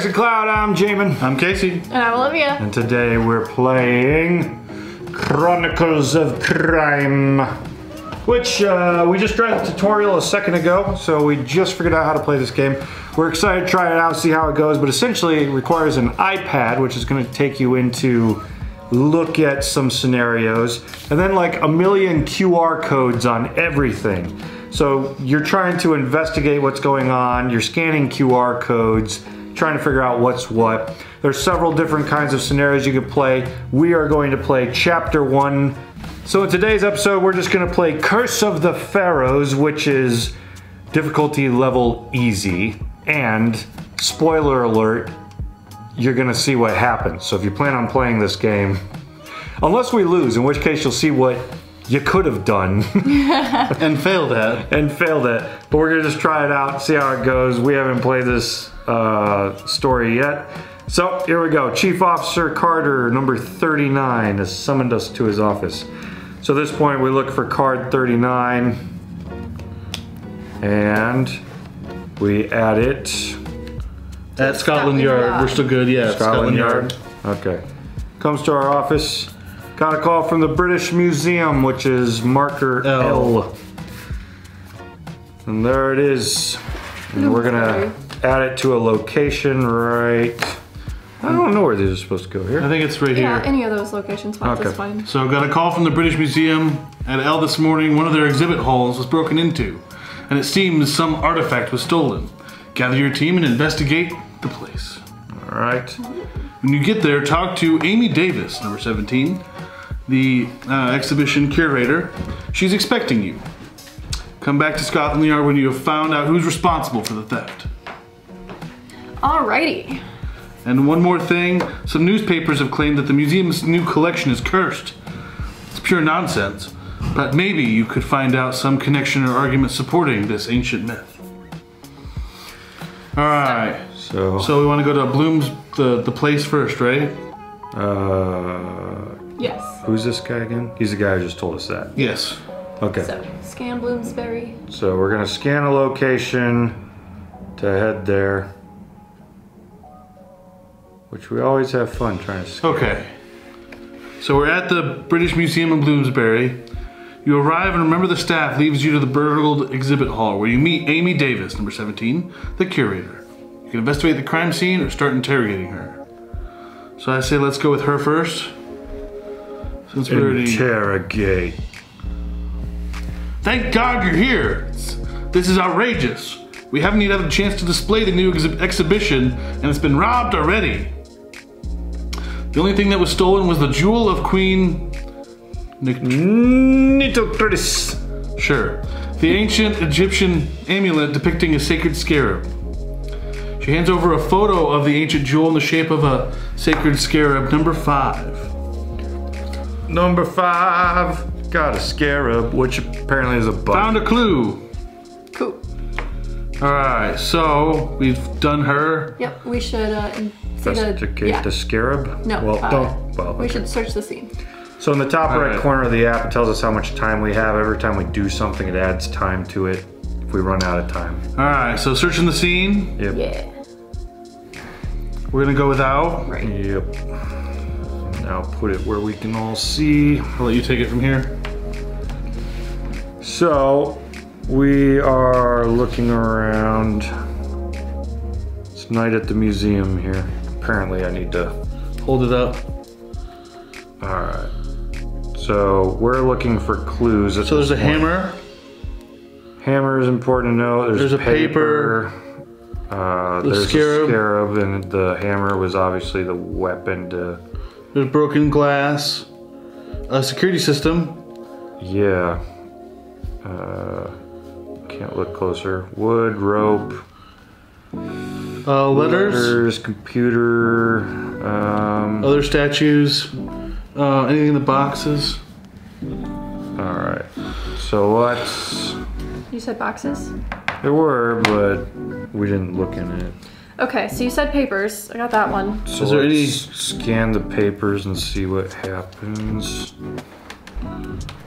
Jackson Cloud, I'm Jamin. I'm Casey. And I'm Olivia. And today we're playing Chronicles of Crime, which uh, we just tried the tutorial a second ago, so we just figured out how to play this game. We're excited to try it out, see how it goes, but essentially it requires an iPad, which is gonna take you into look at some scenarios, and then like a million QR codes on everything. So you're trying to investigate what's going on, you're scanning QR codes, trying to figure out what's what. There's several different kinds of scenarios you can play. We are going to play chapter one. So in today's episode, we're just gonna play Curse of the Pharaohs, which is difficulty level easy. And spoiler alert, you're gonna see what happens. So if you plan on playing this game, unless we lose, in which case you'll see what you could have done And failed at. and failed it. But we're gonna just try it out, see how it goes. We haven't played this uh, story yet. So here we go. Chief Officer Carter, number 39, has summoned us to his office. So at this point, we look for card 39, and we add it. At Scotland Scotland Yard. Yard. We're still good, yeah. Scotland Yard. Okay. Comes to our office. Got a call from the British Museum, which is marker L. L. And there it is. And we're gonna add it to a location right. I don't know where these are supposed to go here. I think it's right Yeah, here. any of those locations fine, Okay. that's fine. So got a call from the British Museum at L this morning. One of their exhibit halls was broken into, and it seems some artifact was stolen. Gather your team and investigate the place. All right. When you get there, talk to Amy Davis, number 17, the uh, exhibition curator. She's expecting you. Come back to Scotland Yard when you have found out who's responsible for the theft. Alrighty. And one more thing, some newspapers have claimed that the museum's new collection is cursed. It's pure nonsense, but maybe you could find out some connection or argument supporting this ancient myth. All right, So, so we want to go to Bloom's, the, the place first, right? uh, Yes. Who's this guy again? He's the guy who just told us that. Yes. Okay. So, scan Bloomsbury. So we're gonna scan a location to head there. Which we always have fun trying to scan. Okay. So we're at the British Museum in Bloomsbury. You arrive and remember the staff leaves you to the burgled exhibit hall where you meet Amy Davis, number 17, the curator. You can investigate the crime scene or start interrogating her. So I say let's go with her first. Since we already. Interrogate. Thank God you're here! This is outrageous. We haven't even had a chance to display the new exhi- exhibition and it's been robbed already. The only thing that was stolen was the jewel of Queen. Nitocris. Sure. The ancient Egyptian amulet depicting a sacred scarab. She hands over a photo of the ancient jewel in the shape of a sacred scarab, number five. Number five. Got a scarab, which apparently is a bug. Found a clue. Cool. Alright, so we've done her. Yep, we should uh, see the. Investigate Yeah. the scarab. No, Well, uh, don't. Well, We okay. should search the scene. So in the top right Alright. corner of the app, it tells us how much time we have. Every time we do something, it adds time to it. If we run out of time. Alright, so searching the scene. Yep. Yeah. We're gonna go without. Right. Yep. Now put it where we can all see. I'll let you take it from here. So we are looking around. It's night at the museum here. Apparently, I need to. Hold it up. All right. So we're looking for clues. So there's a point. hammer. Hammer is important to know. There's, There's a paper. Uh, The there's scarab. a scarab, and the hammer was obviously the weapon to. There's broken glass. A security system. Yeah. Uh, can't look closer. Wood, rope, Uh, letters. letters, computer. Um, Other statues. Uh, anything in the boxes. all right. So let's. You said boxes? There were, but we didn't look in it. Okay, so you said papers. I got that one. So Is there any- let's scan the papers and see what happens.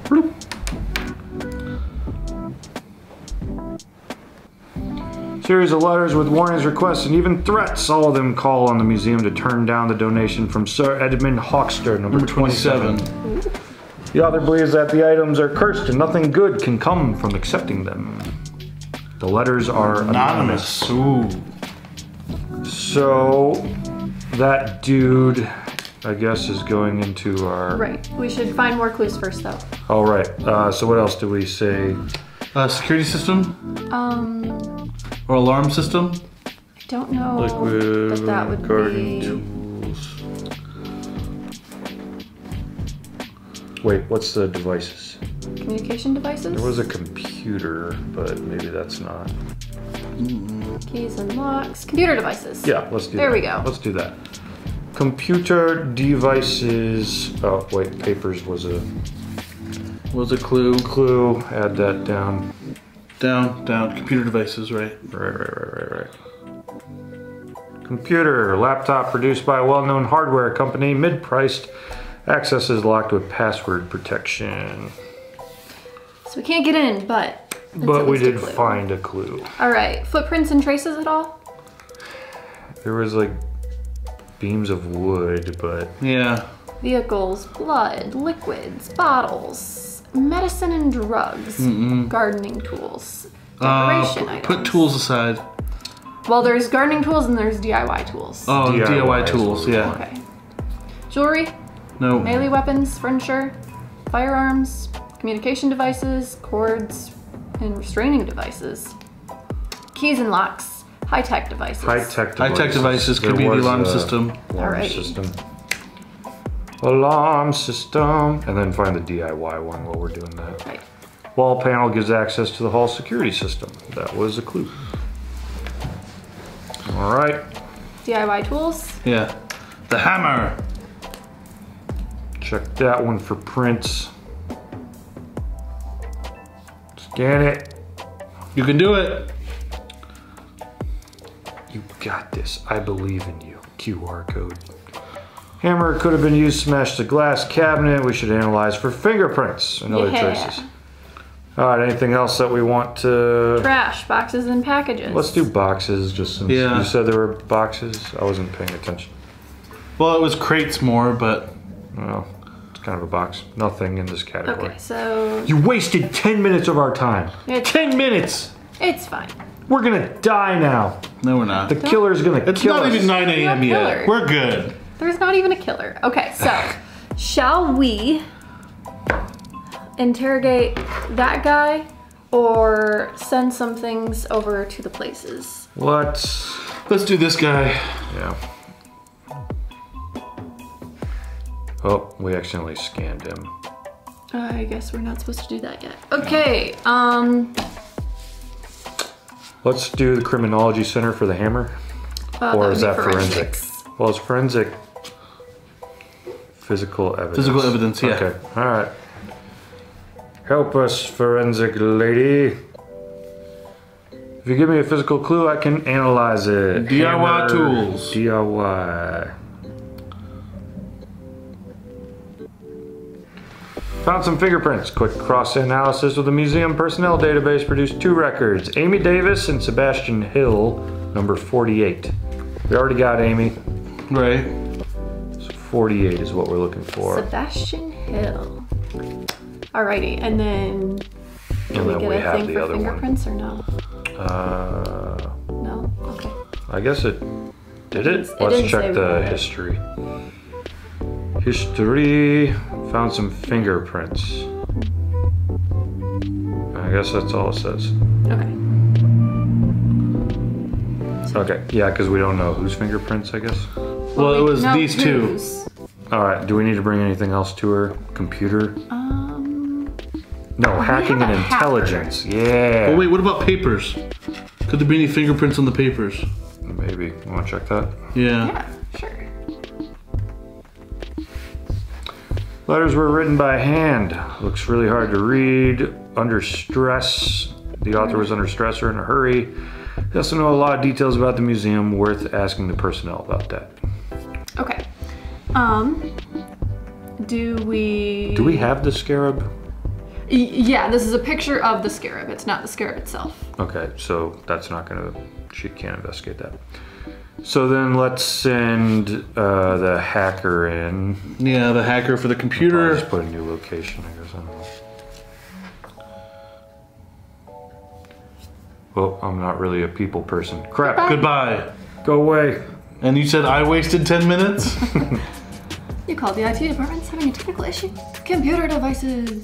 Bloop. Series of letters with warnings, requests, and even threats. All of them call on the museum to turn down the donation from Sir Edmund Hawkster, number, Number 27. 27. The author believes that the items are cursed and nothing good can come from accepting them. The letters are anonymous. Anonymous. Ooh. So, that dude, I guess, is going into our. Right. We should find more clues first, though. All right. Uh, so, what else do we say? Uh, security system Um, or alarm system? I don't know Liquid that that would gardening be. tools. Wait, what's the devices? Communication devices? There was a computer, but maybe that's not. Keys and locks. Computer devices. Yeah, let's do There that. we go. Let's do that. Computer devices. Oh, wait, papers was a Was a clue. clue. Add that down. Down, down. Computer devices, right? Right, right, right, right, right. Computer, laptop produced by a well known hardware company, mid priced. Access is locked with password protection. So we can't get in, but. It's But we did clue. find a clue. All right. Footprints and traces at all? There was like beams of wood, but Yeah. Vehicles, blood, liquids, bottles, medicine and drugs, gardening tools, Uh, decoration p- items. put tools aside. Well, there's gardening tools and there's DIY tools. Oh, DIY DIY, is tools, yeah. Okay. Jewelry, No. melee weapons, furniture, firearms, communication devices, cords, and restraining devices. Keys and locks, high-tech devices. high tech devices. High-tech devices could There be the alarm system. Alarm Alrighty. system. Alarm system. And then find the DIY one while we're doing that. Right. Wall panel gives access to the hall security system. That was a clue. All right. DIY tools. Yeah. The hammer. Check that one for prints. Scan it. You can do it. You got this. I believe in you. QR code. Hammer could have been used to smash the glass cabinet. We should analyze for fingerprints and other Yeah. traces. All right. Anything else that we want to? Trash, boxes and packages. Let's do boxes. Just since Yeah. you said there were boxes, I wasn't paying attention. Well, it was crates more, but Well, it's kind of a box. Nothing in this category. Okay, so You wasted 10 minutes of our time. It's- 10 minutes! it's fine. We're gonna die now. no, we're not. The killer's gonna It's kill us. It's not even 9 a.m. Yet. killer. We're good. There's not even a killer. Okay, so shall we interrogate that guy or send some things over to the places? Let's. Let's do this guy. Yeah. Oh, we accidentally scanned him. I guess we're not supposed to do that yet. Okay, um, Let's do the criminology center for the hammer. uh, Or would is that forensic? Well, it's forensic physical evidence. Physical evidence, yeah. Okay, alright. Help us, forensic lady. If you give me a physical clue, I can analyze it. DIY tools. DIY. Found some fingerprints. Quick cross analysis with the museum personnel database produced two records Amy Davis and Sebastian Hill, number 48. We already got Amy. Right. So 48 is what we're looking for. Sebastian Hill. Alrighty, and then do And we get we a have thing the for other one. fingerprints or no? Uh, No? Okay. I guess it did it. It Let's didn't check the history. History found some fingerprints. I guess that's all it says. Okay. Okay, yeah, because we don't know whose fingerprints, I guess. Well, it we was know these two. whose. All right, do we need to bring anything else to her computer? Um, No, hacking and a hacker. intelligence. Yeah. Oh, wait, what about papers? Could there be any fingerprints on the papers? Maybe. You want to check that? Yeah. yeah, Letters were written by hand. Looks really hard to read. Under stress. The author was under stress or in a hurry. He also know a lot of details about the museum. Worth asking the personnel about that. Okay. Um, do we? Do we have the scarab? Yeah, this is a picture of the scarab. It's not the scarab itself. Okay, so that's not gonna, she can't investigate that. So then let's send uh, the hacker in. Yeah, the hacker for the I'll computer. just put a new location, I guess. I don't know. Well, I'm not really a people person. Crap, Goodbye. go away. And you said I wasted 10 minutes? You called the IT department's having a technical issue. Computer devices.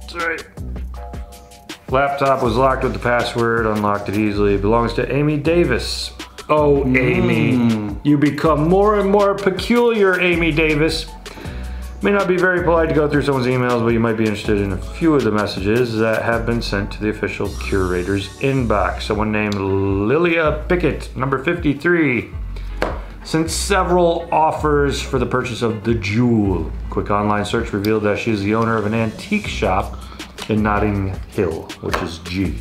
That's right. Laptop was locked with the password, unlocked it easily. Belongs to Amy Davis. Oh, Amy. Mm. You become more and more peculiar, Amy Davis. May not be very polite to go through someone's emails, but you might be interested in a few of the messages that have been sent to the official curator's inbox. Someone named Lilia Pickett, number 53, sent several offers for the purchase of the jewel. Quick online search revealed that she is the owner of an antique shop in Notting Hill, which is G.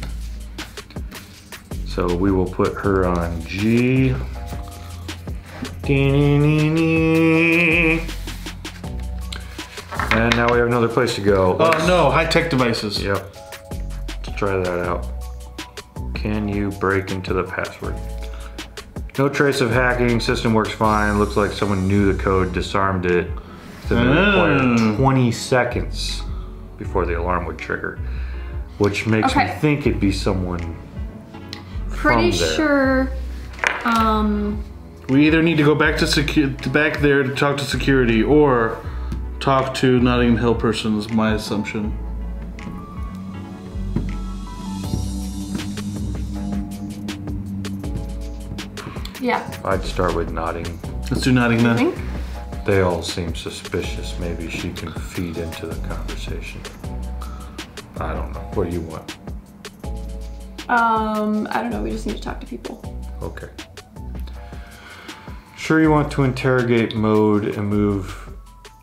So we will put her on G. And now we have another place to go. oh no, high tech devices. Yep. Let's try that out. Can you break into the password? No trace of hacking. System works fine. Looks like someone knew the code, disarmed it. Then it required Mm. 20 seconds before the alarm would trigger, which makes me think it'd be someone. Pretty From there. sure. Um, We either need to go back to secu- back there to talk to security or talk to Nottingham Hill person is my assumption. yeah. I'd start with nodding. Let's do Nottingham I then. They all seem suspicious. Maybe she can feed into the conversation. I don't know. What do you want? Um, I don't know. We just need to talk to people. Okay. Sure, you want to interrogate mode and move.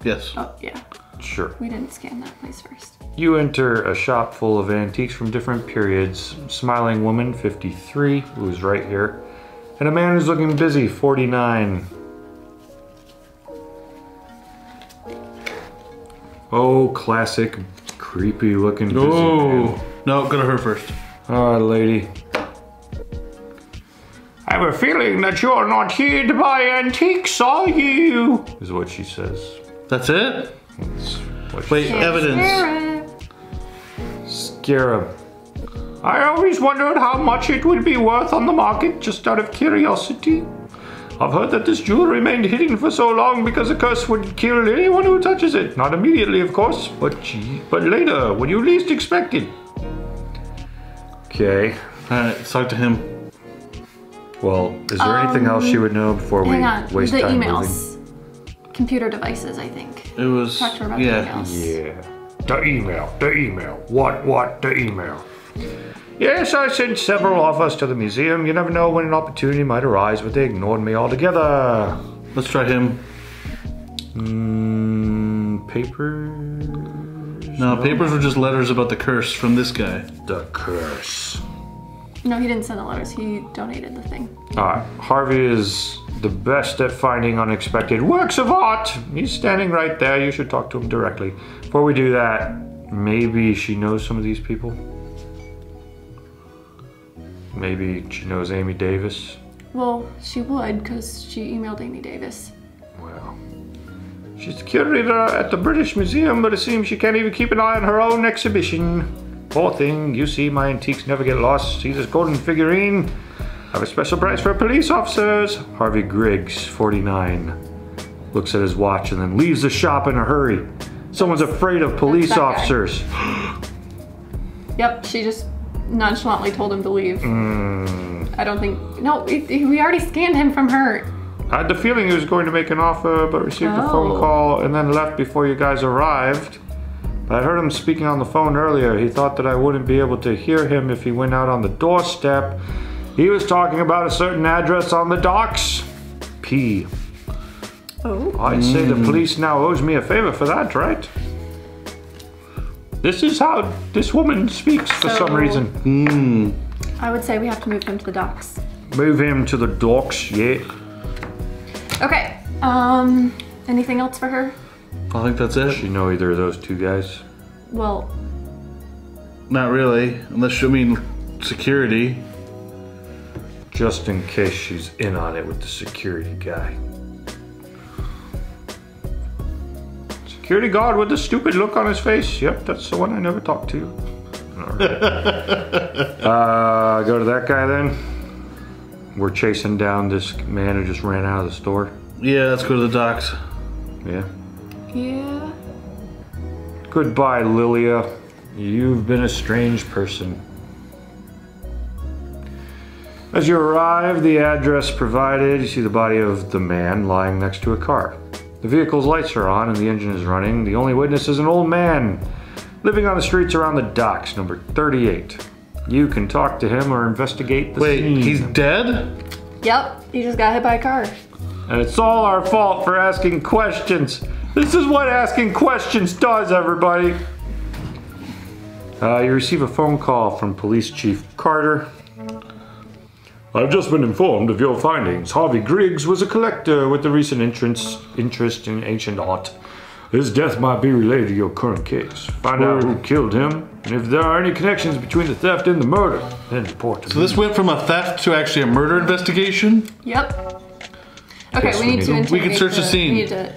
Yes. Oh, yeah. Sure. We didn't scan that place first. You enter a shop full of antiques from different periods. Smiling woman, 53, who's right here. And a man who's looking busy, 49. Oh, classic, creepy looking busy man. No, go to her first. Ah, lady. I have a feeling that you're not here to buy antiques, are you? Is what she says. That's it. That's what she Wait, evidence. Scarab. Scarab. I always wondered how much it would be worth on the market, just out of curiosity. I've heard that this jewel remained hidden for so long because a curse would kill anyone who touches it. Not immediately, of course, but gee, but later, when you least expect it. Okay. All right, let's talk to him. Well, is there anything else she would know before we Hang on. waste the time emails. Computer devices, I think. It was Talk to her about yeah. the emails. Yeah. The email. The email. What? What? The email. Yes, I sent several offers to the museum. You never know when an opportunity might arise, but they ignored me altogether. Let's try him. Mm, paper. No, papers were just letters about the curse from this guy. The curse. No, he didn't send the letters. He donated the thing. Alright, Harvey is the best at finding unexpected works of art. He's standing right there. You should talk to him directly. Before we do that, maybe she knows some of these people. Maybe she knows Amy Davis. Well, she would, because she emailed Amy Davis. She's the curator at the British Museum, but it seems she can't even keep an eye on her own exhibition. Poor thing, you see, my antiques never get lost. See this golden figurine? I have a special price for police officers. Harvey Griggs, 49, looks at his watch and then leaves the shop in a hurry. Someone's afraid of police officers. Yep, she just nonchalantly told him to leave. Hmm. I don't think. No, we already scanned him from her. I had the feeling he was going to make an offer, but received a phone Oh. call and then left before you guys arrived. But I heard him speaking on the phone earlier. He thought that I wouldn't be able to hear him if he went out on the doorstep. He was talking about a certain address on the docks. P. Oh. I'd say the police now owes me a favor for that, right? This is how this woman speaks for some reason. Hmm. I would say we have to move him to the docks. Move him to the docks, yeah. Okay. Um. Anything else for her? I think that's it. You know either of those two guys? Well, Not really, unless you mean security. Just in case she's in on it with the security guy. Security guard with the stupid look on his face. Yep, that's the one I never talked to. Alright. uh, go to that guy then. We're chasing down this man who just ran out of the store. Yeah, let's go to the docks. Yeah. Yeah. Goodbye, Lilia. You've been a strange person. As you arrive, the address provided, you see the body of the man lying next to a car. The vehicle's lights are on and the engine is running. The only witness is an old man living on the streets around the docks, number 38. You can talk to him or investigate the Wait, scene. he's dead? Yep. He just got hit by a car. And it's all our fault for asking questions. This is what asking questions does, everybody. Uh, you receive a phone call from Police Chief Carter. I've just been informed of your findings. Harvey Griggs was a collector with a recent entrance, interest in ancient art. His death might be related to your current case. Find out who killed him, and if there are any connections between the theft and the murder, then report to So me. this went from a theft to actually a murder investigation? Yep. Okay, we we need to need- we can interrogate search the scene. We need to.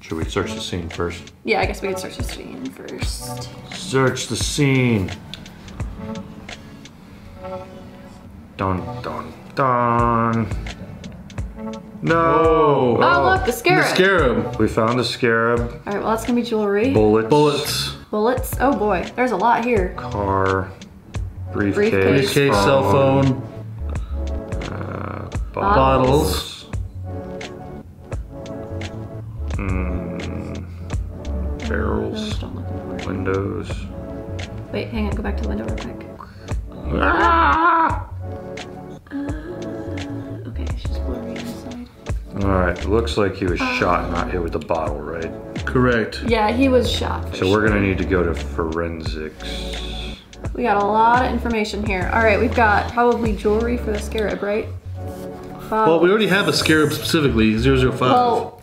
Should we search the scene first? Yeah, I guess we could search the scene first. Search the scene. Dun dun dun. No. Oh, look, the scarab. The scarab. We found the scarab. All right, well, that's gonna be jewelry. Bullets. Bullets. Bullets. Oh boy, there's a lot here. Car. Briefcase. Briefcase. Briefcase, cell phone. Uh, Bottles. Mm, barrels. don't look important. Windows. Wait, hang on. Go back to the window real quick. Ah! Inside. Alright, looks like he was shot, not hit with the bottle, right? Correct. Yeah, he was shot. for So we're gonna need to go to forensics. We got a lot of information here. All right, we've got probably jewelry for the scarab, right? Well, we already have a scarab specifically, 005. Well,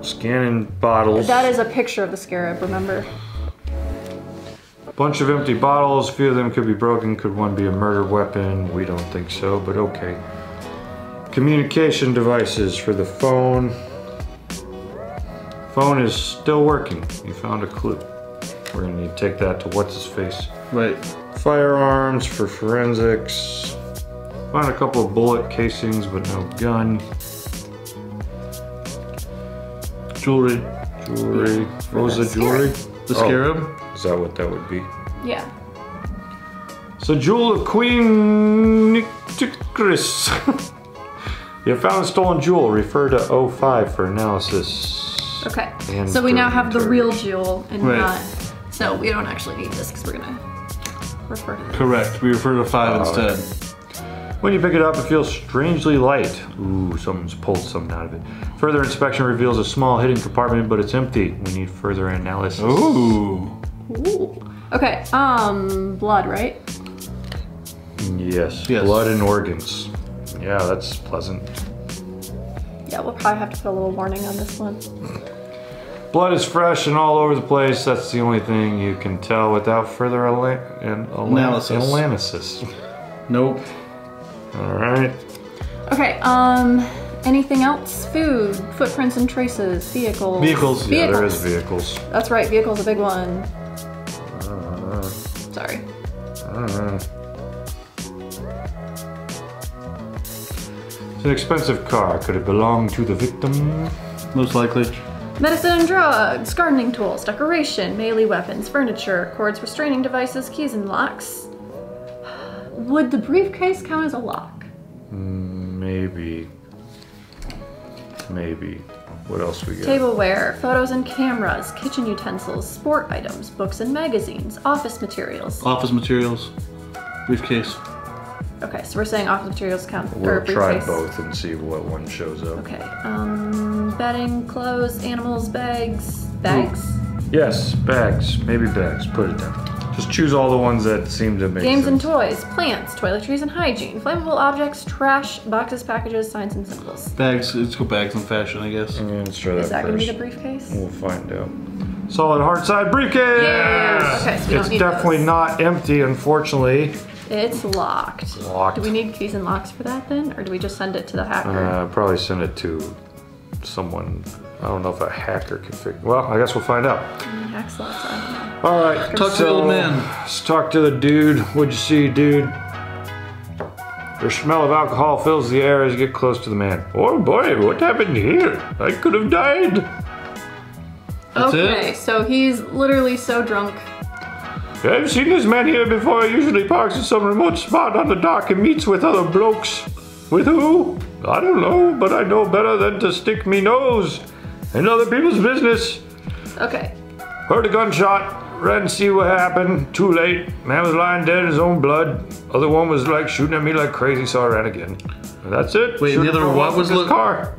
Scanning bottles. that is a picture of the scarab. Remember? Bunch of empty bottles, a few of them could be broken. Could one be a murder weapon? We don't think so, but okay. Communication devices for the phone. Phone is still working. You found a clue. We're gonna need to take that to what's his face. right. Firearms for forensics. Found a couple of bullet casings, but no gun. Jewelry. Jewelry. What was the the jewelry? The Oh. scarab. Is that what that would be? Yeah. So Jewel of Queen Nicticris. you found a stolen jewel. Refer to 05 for analysis. Okay. And so we now have the real jewel and Right. not. So we don't actually need this because we're gonna refer to this. Correct. We refer to five instead. When you pick it up, it feels strangely light. Ooh, someone's pulled something out of it. Further inspection reveals a small hidden compartment, but it's empty. We need further analysis. Ooh. Ooh. Okay. Um, blood, right? Yes. Yes. Blood and organs. Yeah, that's pleasant. Yeah, we'll probably have to put a little warning on this one. Blood is fresh and all over the place. That's the only thing you can tell without further ala- an- Analysis. analysis. Nope. All right. Okay. Um, anything else? Food, footprints and traces, vehicles. Vehicles. Yeah, there Vehicles. is vehicles. That's right. Vehicle's a big one. Uh, Sorry. uh. An expensive car. Could it belong to the victim? Most likely. Medicine and drugs, gardening tools, decoration, melee weapons, furniture, cords, restraining devices, keys and locks. Would the briefcase count as a lock? Hmm, maybe. Maybe. What else we got? Tableware, photos and cameras, kitchen utensils, sport items, books and magazines, office materials. Office materials. Briefcase. Okay, so we're saying office materials count We'll try both and see what one shows up. Okay. Um, bedding, clothes, animals, bags, bags, Yes, bags. Maybe bags. Put it down. Just choose all the ones that seem to make games sense. and toys, plants, toiletries and hygiene, flammable objects, trash, boxes, packages, signs and symbols. Bags. Let's go bags and fashion, I guess. Yeah, let's try that Is that going to first. be the briefcase? We'll find out. Solid hard side briefcase. Yes. Okay, so we don't it's need definitely those. not empty, unfortunately. It's locked. Locked. Do we need keys and locks for that then? Or do we just send it to the hacker? Uh, probably send it to someone. I don't know if a hacker can figure. Well, I guess we'll find out. Hack slots, I don't know. All right. Talk to the old man. Let's talk to the dude. What'd you see, dude? The smell of alcohol fills the air as you get close to the man. Oh boy, what happened here? I could have died. That's okay, it? so he's literally so drunk. I've seen this man here before. He usually parks in some remote spot on the dock and meets with other blokes. With who? I don't know, but I know better than to stick me nose in other people's business. Okay. Heard a gunshot, ran to see what happened. Too late. Man was lying dead in his own blood. Other one was like shooting at me like crazy, so I ran again. And that's it. Wait, the other from what was his look- car?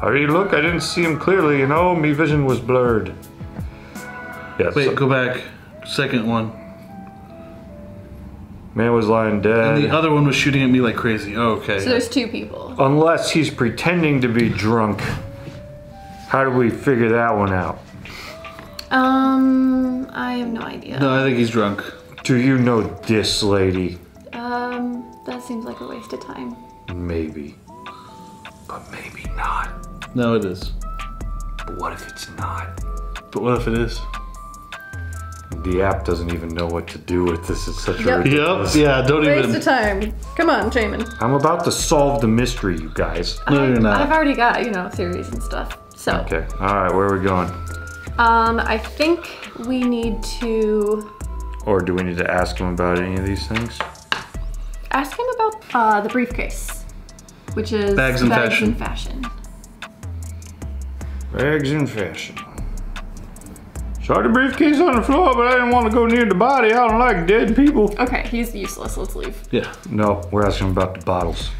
How did he look? I didn't see him clearly, you know. Me vision was blurred. Yes. Wait, go back. Second one. man was lying dead. And the other one was shooting at me like crazy. Oh, okay. So there's two people. Unless he's pretending to be drunk. How do we figure that one out? Um, I have no idea. no, I think he's drunk. Do you know this lady? Um, that seems like a waste of time. Maybe. But maybe not. No, it is. But what if it's not? But what if it is? The app doesn't even know what to do with this. It's such a Yep. ridiculous. Yep. Yeah. Don't Waste even. of time. Come on, Jamin. I'm about to solve the mystery, you guys. No, you're I've already got, you know, theories and stuff. So, Okay. All right. Where are we going? um, I think we need to Or do we need to ask him about any of these things? ask him about uh, the briefcase, which is Bags in bags fashion. in fashion. Bags in fashion. Saw the briefcase on the floor, but I didn't want to go near the body. I don't like dead people. Okay, he's useless. Let's leave. Yeah. No, we're asking about the bottles.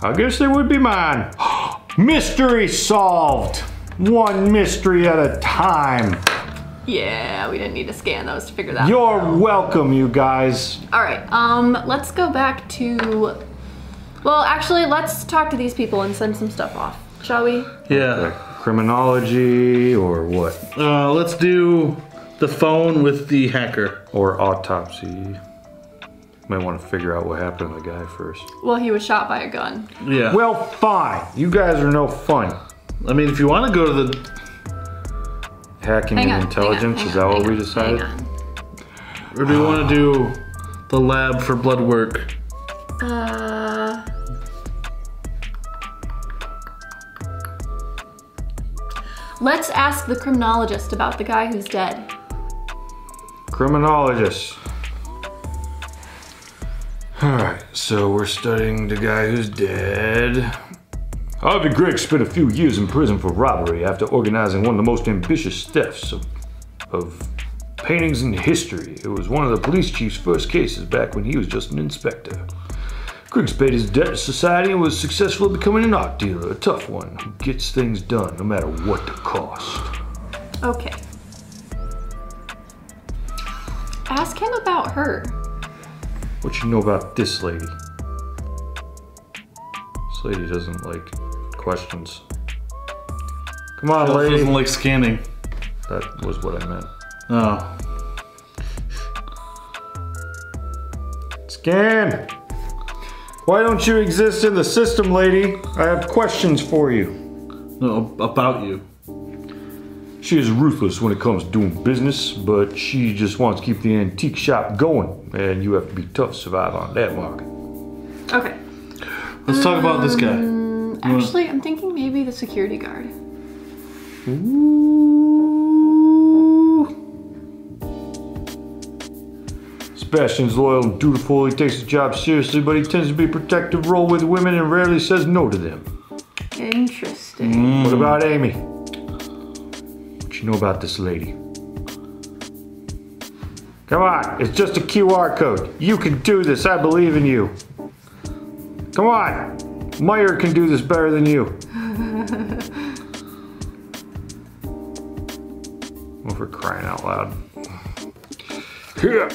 I guess they would be mine. mystery solved. One mystery at a time. Yeah, we didn't need to scan those to figure that. Out. You're welcome, you guys. All right. Um, let's go back to. Well, actually, let's talk to these people and send some stuff off, shall we? Yeah. Like criminology or what? Uh, let's do the phone with the hacker. Or autopsy. Might want to figure out what happened to the guy first. Well, he was shot by a gun. Yeah. Well, fine. You guys are no fun. I mean, if you want to go to the. Hacking Hang and on. intelligence, hang on, is that hang what on, we hang decided? on. Or do we want to do the lab for blood work? Uh. Let's ask the criminologist about the guy who's dead. Criminologist. Alright, so we're studying the guy who's dead. Harvey Griggs spent a few years in prison for robbery after organizing one of the most ambitious thefts of, of paintings in history. It was one of the police chief's first cases back when he was just an inspector. Griggs paid his debt to society and was successful at becoming an art dealer, a tough one who gets things done no matter what the cost. Okay. Ask him about her. What you know about this lady? This lady doesn't like questions. Come on, Elf lady. doesn't like scanning. That was what I meant. Oh. Scan. Why don't you exist in the system, lady? I have questions for you. No, about you. She is ruthless when it comes to doing business, but she just wants to keep the antique shop going, and you have to be tough to survive on that market. Okay. Let's talk about this guy. Um, actually, I'm thinking maybe the security guard. Sebastian's loyal and dutiful. He takes his job seriously, but he tends to be a protective role with women and rarely says no to them. Interesting. Mm. What about Amy? What you know about this lady? Come on, it's just a QR code. You can do this. I believe in you. Come on. Meyer can do this better than you. Over crying out loud. Here.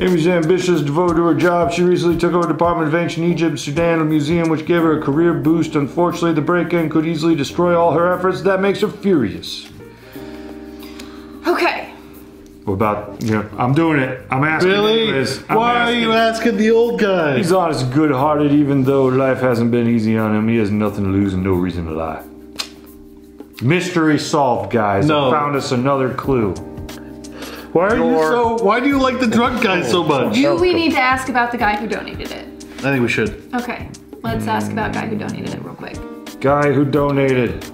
Amy's ambitious, devoted to her job. She recently took over the Department of Ancient Egypt, Sudan, a museum which gave her a career boost. Unfortunately, the break-in could easily destroy all her efforts. That makes her furious. Okay. What about, you know, I'm doing it. I'm asking Really? anyways. I'm Why are you asking the old guy? He's honest, good-hearted, even though life hasn't been easy on him. He has nothing to lose and no reason to lie. Mystery solved, guys. No. I found us another clue. Why are you so? Why do you like the drunk guy so oh, much? Do we need to ask about the guy who donated it? I think we should. Okay. Let's ask about guy who donated it real quick. Guy who donated.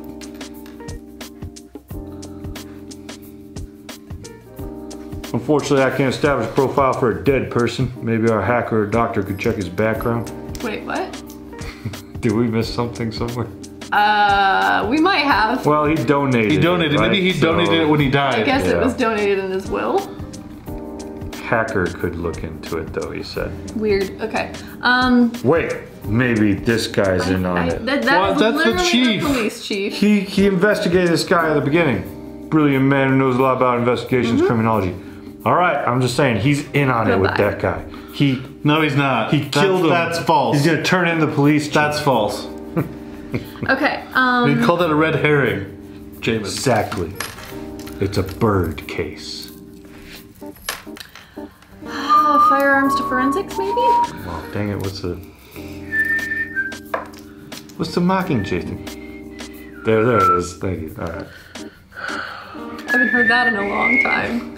Unfortunately, I can't establish a profile for a dead person. Maybe our hacker or doctor could check his background. Wait, what? Did we miss something somewhere? Uh, we might have. Well, he donated. He donated. it, right? Maybe he So, donated it when he died. I guess it was donated in his will. Hacker could look into it, though. He said. Weird. Okay. Um. Wait, maybe this guy's in on I, it. that, that Well, that's the literally chief. police chief. He he investigated this guy at the beginning. Brilliant man who knows a lot about investigations, criminology. All right, I'm just saying he's in on it with that guy. He No, he's not. he That's- killed him. That's false. He's gonna turn in the police. chief. That's false. Okay. Um. We call that a red herring, James. exactly. It's a bird case. Uh, firearms to forensics, maybe? Well, dang it, what's the what's the mockingjay thing? There, there it is. Thank you. All right. I haven't heard that in a long time.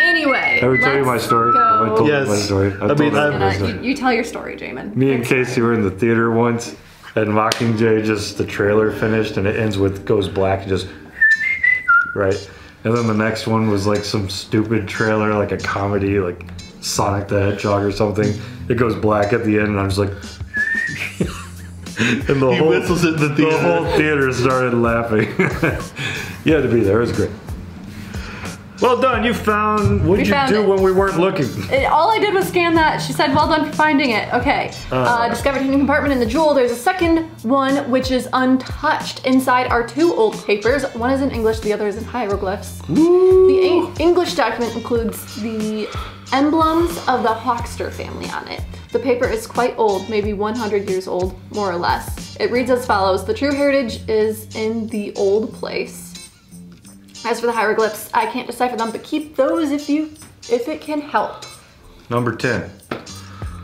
Anyway. Ever tell you my let's story? Go. Have I told Yes. my story. I told mean, my I- And, story. you, you tell your story, Jamin. Me and Casey were in the theater once, and Mockingjay just the trailer finished, and it ends with goes black and just right. And then the next one was like some stupid trailer, like a comedy, like Sonic the Hedgehog or something. It goes black at the end, and I'm just like, and the He whole whistles it in the the theater. whole theater started laughing. you had to be there. It was great. Well done. You found. What did We you do it. when we weren't looking? It- all I did was scan that. She said, well done for finding it. Okay. Uh, discovered hidden compartment in the jewel. There's a second one which is untouched. Inside are two old papers. One is in English, the other is in hieroglyphs. The Eng- English document includes the emblems of the Hawkster family on it. The paper is quite old, maybe 100 years old, more or less. It reads as follows The true heritage is in the old place. As for the hieroglyphs, I can't decipher them, but keep those if you if it can help. Number 10.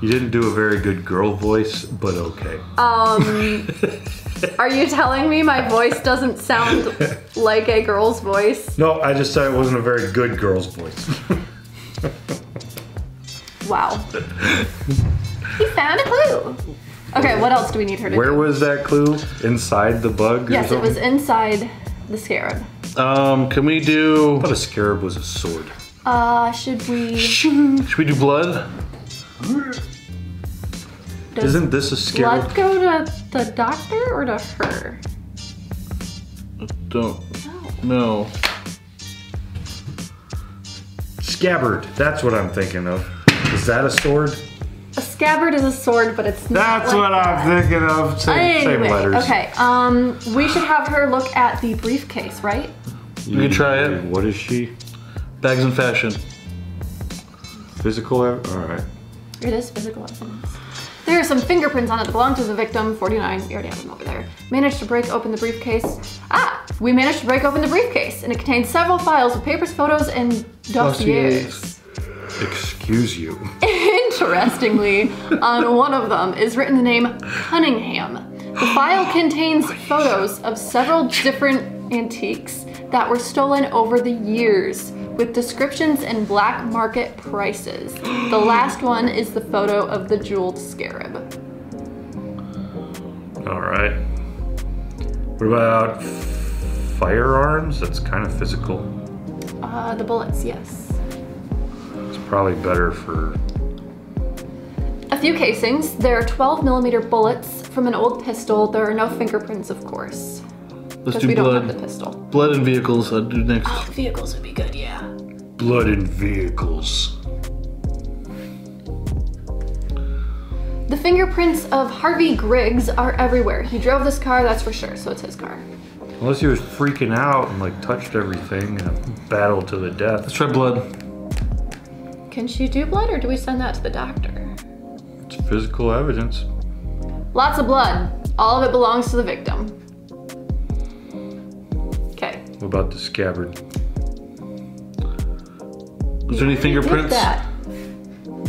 You didn't do a very good girl voice, but okay. Um, are you telling me my voice doesn't sound like a girl's voice? No, I just said it wasn't a very good girl's voice. Wow. he found a clue. Okay, what else do we need her to Where do? was that clue? Inside the bug? Or Yes, it was inside the scarab. Um, can we do? I thought a scarab was a sword. Uh, should we? Should we do blood? Does Isn't this a scarab? blood go to the doctor or to her? Don't. No. Scabbard. That's what I'm thinking of. Is that a sword? A scabbard is a sword, but it's not. That's like what that. I'm thinking of. Same, same letters. okay. Um, we should have her look at the briefcase, right? You can try it. What is she? Bags and fashion. Physical? ev- All right. It is physical evidence. There are some fingerprints on it that belong to the victim, 49. We already have them over there. Managed to break open the briefcase. Ah! We managed to break open the briefcase, and it contains several files with papers, photos, and dossiers. Excuse you. Interestingly, on one of them is written the name Cunningham. The file contains photos of several different antiques that were stolen over the years with descriptions and black market prices. The last one is the photo of the jeweled scarab. All right. What about firearms? That's kind of physical. Uh, the bullets, yes. It's probably better for. A few casings. There are 12 millimeter bullets from an old pistol. There are no fingerprints, of course, Let's do we don't have the blood. pistol. Blood and vehicles. I'll do next. Oh, vehicles would be good, yeah. Blood and vehicles. The fingerprints of Harvey Griggs are everywhere. He drove this car, that's for sure, so it's his car. Unless he was freaking out and like touched everything in a battle to the death. Let's try blood. Can she do blood or do we send that to the doctor? It's physical evidence. Lots of blood. All of it belongs to the victim. About the scabbard? Was there any fingerprints? that.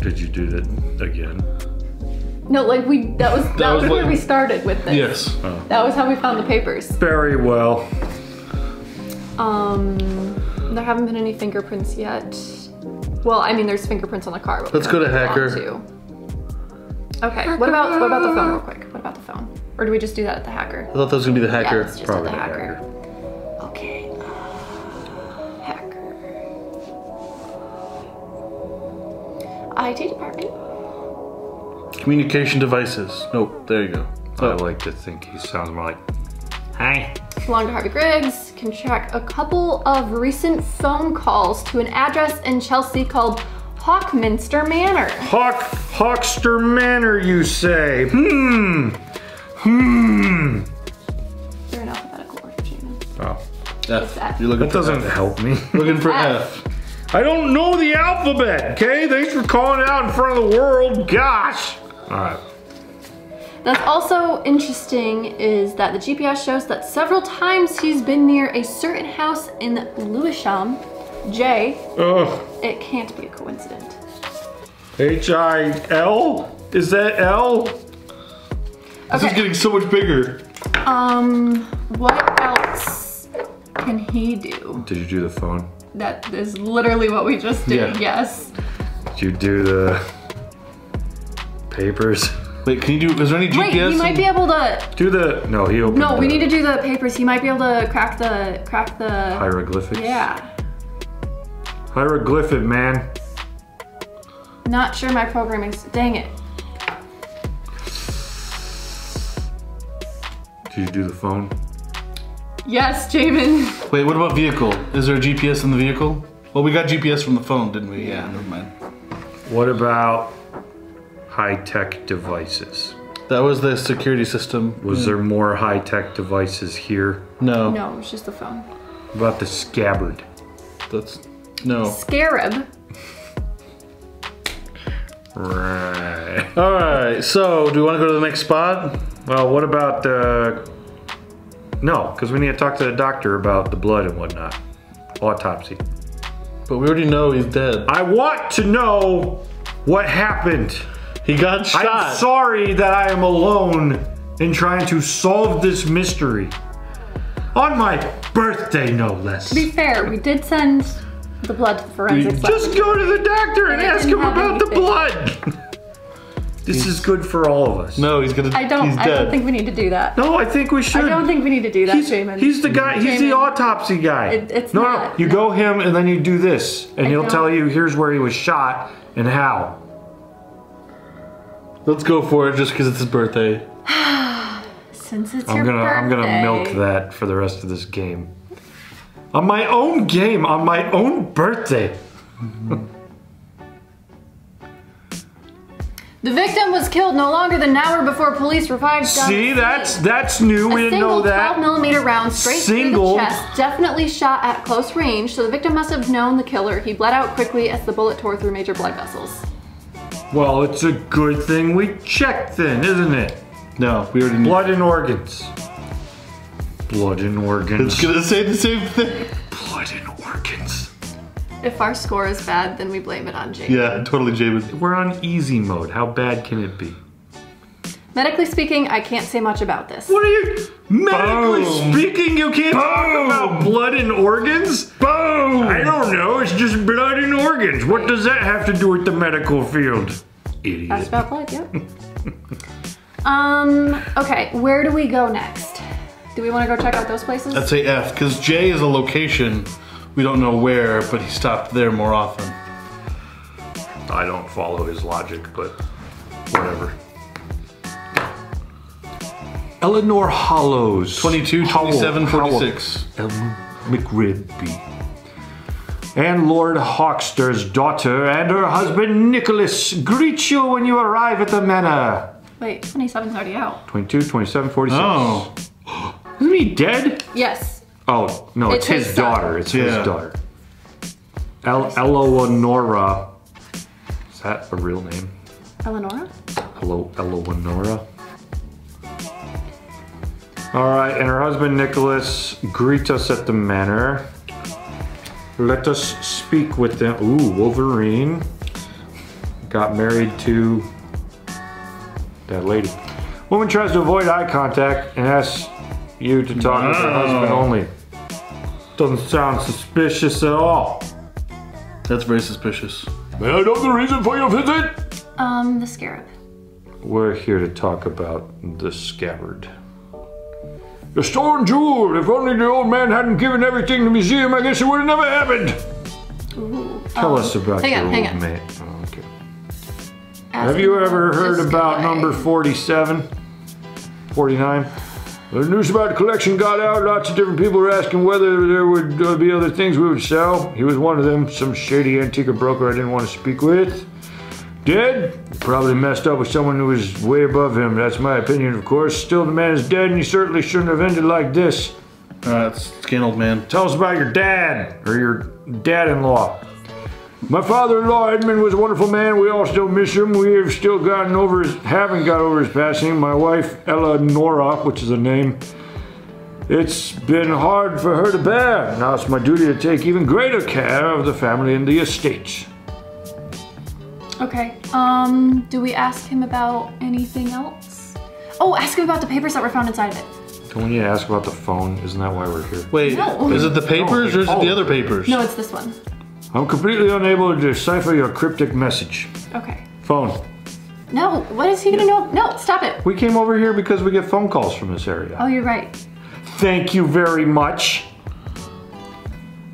Did you do that again? No, like we that was that, was was, where we started with this. Yes. That was how we found the papers. Very well. Um there haven't been any fingerprints yet. Well, I mean there's fingerprints on the car, but Let's go to hacker. to. Okay. What about what about the phone real quick? What about the phone? Or do we just do that at the hacker? I thought that was gonna be the hacker. let's just Probably at the the hacker. hacker. IT department. Communication devices. Nope. There you go. I like to think he sounds more like, hi. Belong to Harvey Griggs. Can track a couple of recent phone calls to an address in Chelsea called Hawkminster Manor. Hawk, Hawkster Manor, you say? Hmm. Hmm. They're in alphabetical order, Jamin. Oh, F. F. You're looking that for doesn't F. help me. Looking for F. F. I don't know the alphabet, okay? Thanks for calling out in front of the world. Gosh. All right. That's also interesting is that the GPS shows that several times he's been near a certain house in Lewisham. J, Ugh. it can't be a coincidence. H I L? Is that L? This is getting so much bigger. Um, what else can he do? Did you do the phone? That is literally what we just did, Yeah. yes. Did you do the papers? Wait, can you do? Is there any GPS? Wait, he might be able to. Do the no. He opened. No, we need to do the papers. He might be able to crack the crack the. hieroglyphics. Yeah. Hieroglyphic, man. Not sure my programming's. Dang it. Did you do the phone? Yes, Jamin. Wait, what about vehicle? Is there a GPS in the vehicle? Well, we got GPS from the phone, didn't we? Yeah. Never mind. What about high-tech devices? That was the security system. Was there more high-tech devices here? No. No, it was just the phone. What about the scabbard? That's no. Scarab. Right. All right. So, do we want to go to the next spot? Well, what about the? No, because we need to talk to the doctor about the blood and whatnot. Autopsy. But we already know he's dead. I want to know what happened. He got shot. I'm sorry that I am alone in trying to solve this mystery. On my birthday, no less. To be fair, we did send the blood to the forensics. Just go to the doctor and And ask him have about the anything. blood. this is good for all of us. No, he's gonna. I don't. He's I don't think we need to do that. No, I think we should. I don't think we need to do that, he's, Jamin. he's the guy. He's the autopsy guy. It- it's no, not, no. You no. go him, and then you do this, and I he'll don't- tell you here's where he was shot and how. Let's go for it, just because it's his birthday. Since it's I'm your gonna I'm gonna milk that for the rest of this game. On my own game, on my own birthday. Mm-hmm. The victim was killed no longer than an hour before police revived. down See, that's that's new. We didn't know that. Single 12 millimeter round straight Single. through the chest, definitely shot at close range, so the victim must have known the killer. He bled out quickly as the bullet tore through major blood vessels. Well, it's a good thing we checked then, isn't it? No, we already knew. Blood and organs. Blood and organs. It's gonna say the same thing. Blood and organs. If our score is bad, then we blame it on Jake. Yeah, totally, Jamin. We're on easy mode. How bad can it be? Medically speaking, I can't say much about this. What are you medically Boom. speaking? You can't talk about blood and organs. Boom! I don't know. It's just blood and organs. What does that have to do with the medical field? Idiot. That's about blood, yep. um, okay, where do we go next? Do we want to go check out those places? I'd say F, because J is a location. We don't know where, but he stopped there more often. I don't follow his logic, but whatever. Eleanor Hollows. 22, 27, Howell. 46. Ellen McRibby. And Lord Hawkster's daughter and her husband Nicholas greet you when you arrive at the manor. Wait, 27's already out. 22, 27, 46. Oh, Isn't he dead? Yes. Oh, no, it's, It's his, his son. daughter. It's Yeah. his daughter. El- Eleonora Is that a real name? Eleonora? Hello, Eleonora. All right, and her husband Nicholas greet us at the manor. Let us speak with them. Ooh, Wolverine got married to that lady. Woman tries to avoid eye contact and asks you to talk with her husband only. Doesn't sound suspicious at all. That's very suspicious. May I know the reason for your visit? Um, the scarab. We're here to talk about the scabbard. The stolen jewel! If only the old man hadn't given everything to the museum, I guess it would have never happened! Ooh. Tell um, us about hang your on, hang old on. man. Oh, okay. Ask Have you ever heard about guy. number 47? 49? The news about the collection got out. Lots of different people were asking whether there would uh, be other things we would sell. He was one of them, some shady antique broker I didn't want to speak with. Dead? Probably messed up with someone who was way above him. That's my opinion, of course. Still, the man is dead, and he certainly shouldn't have ended like this. Uh, it's scan old man. Tell us about your dad, or your dad-in-law. My father-in-law Edmund was a wonderful man. We all still miss him. We have still gotten over his, haven't got over his passing. My wife Eleonora, which is a name, it's been hard for her to bear. Now it's my duty to take even greater care of the family and the estates. Okay. Um, do we ask him about anything else? Oh, ask him about the papers that were found inside of it. Don't we need to ask about the phone? Isn't that why we're here? Wait, No. is it the papers or is it the other papers? No, it's this one. I'm completely unable to decipher your cryptic message. Okay. Phone. No, what is he gonna know? No, stop it. We came over here because we get phone calls from this area. Oh, you're right. Thank you very much.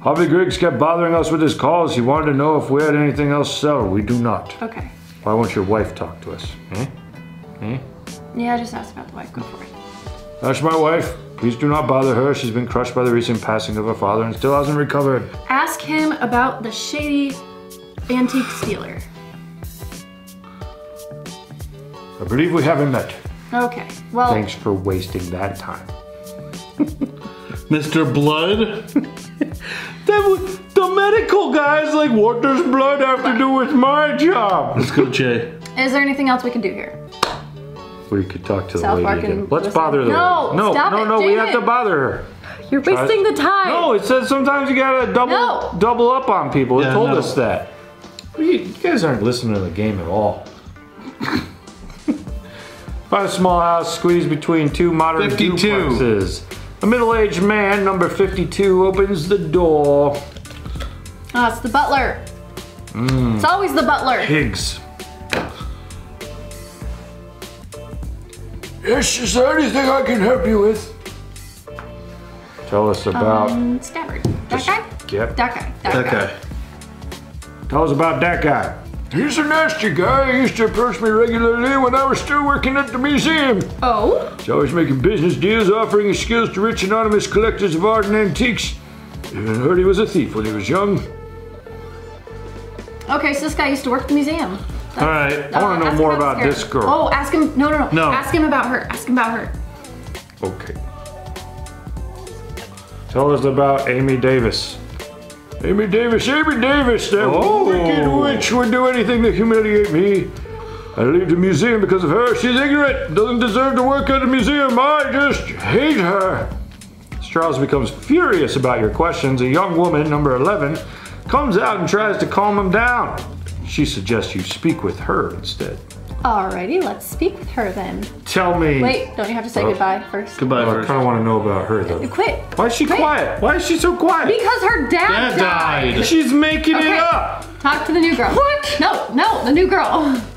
Harvey Griggs kept bothering us with his calls. He wanted to know if we had anything else to sell. We do not. Okay. Why won't your wife talk to us? Eh? Eh? Yeah, just ask about the wife. Go for it. That's my wife. Please do not bother her. She's been crushed by the recent passing of her father and still hasn't recovered. Ask him about the shady antique stealer. I believe we haven't met. Okay. Well, Thanks for wasting that time. Mr. Blood? The, the medical guy's like, what does blood have to do with my job? Let's go, Jay. is there anything else we can do here? We could talk to the South lady Park again. and Let's listen. bother the No, lady. No, stop no, it, no, we dang have to bother her. You're wasting the time. No, it says sometimes you gotta double No. double up on people. It Yeah, told no. us that. You, you guys aren't listening to the game at all. Find a small house squeezed between two modern 52. duplexes. A middle-aged man, number 52, opens the door. Oh, it's the butler. Mm. It's always the butler. Higgs. Yes, is there anything I can help you with? Tell us about. Um, Scabbard. That guy? Yep. That guy. That, That guy. guy. Tell us about that guy. He's a nasty guy. He used to approach me regularly when I was still working at the museum. Oh? He's always making business deals, offering his skills to rich anonymous collectors of art and antiques. Even heard he was a thief when he was young. Okay, so this guy used to work at the museum. All right. I want to know more him about this girl. Oh, ask him. No, no, no. No. Ask him about her. Ask him about her. Okay. Tell us about Amy Davis. Amy Davis, Amy Davis, that Oh. wicked witch would do anything to humiliate me. I leave the museum because of her. She's ignorant, doesn't deserve to work at a museum. I just hate her. Strauss becomes furious about your questions. A young woman, number 11, comes out and tries to calm him down. She suggests you speak with her instead. Alrighty, let's speak with her then. Tell me. Wait, don't you have to say Oh. goodbye first? Goodbye, I first. kind of want to know about her though. Quit. Why is she Wait. quiet? Why is she so quiet? Because her dad, Dad died. died. She's making Okay. it up. Talk to the new girl. What? No, no, the new girl.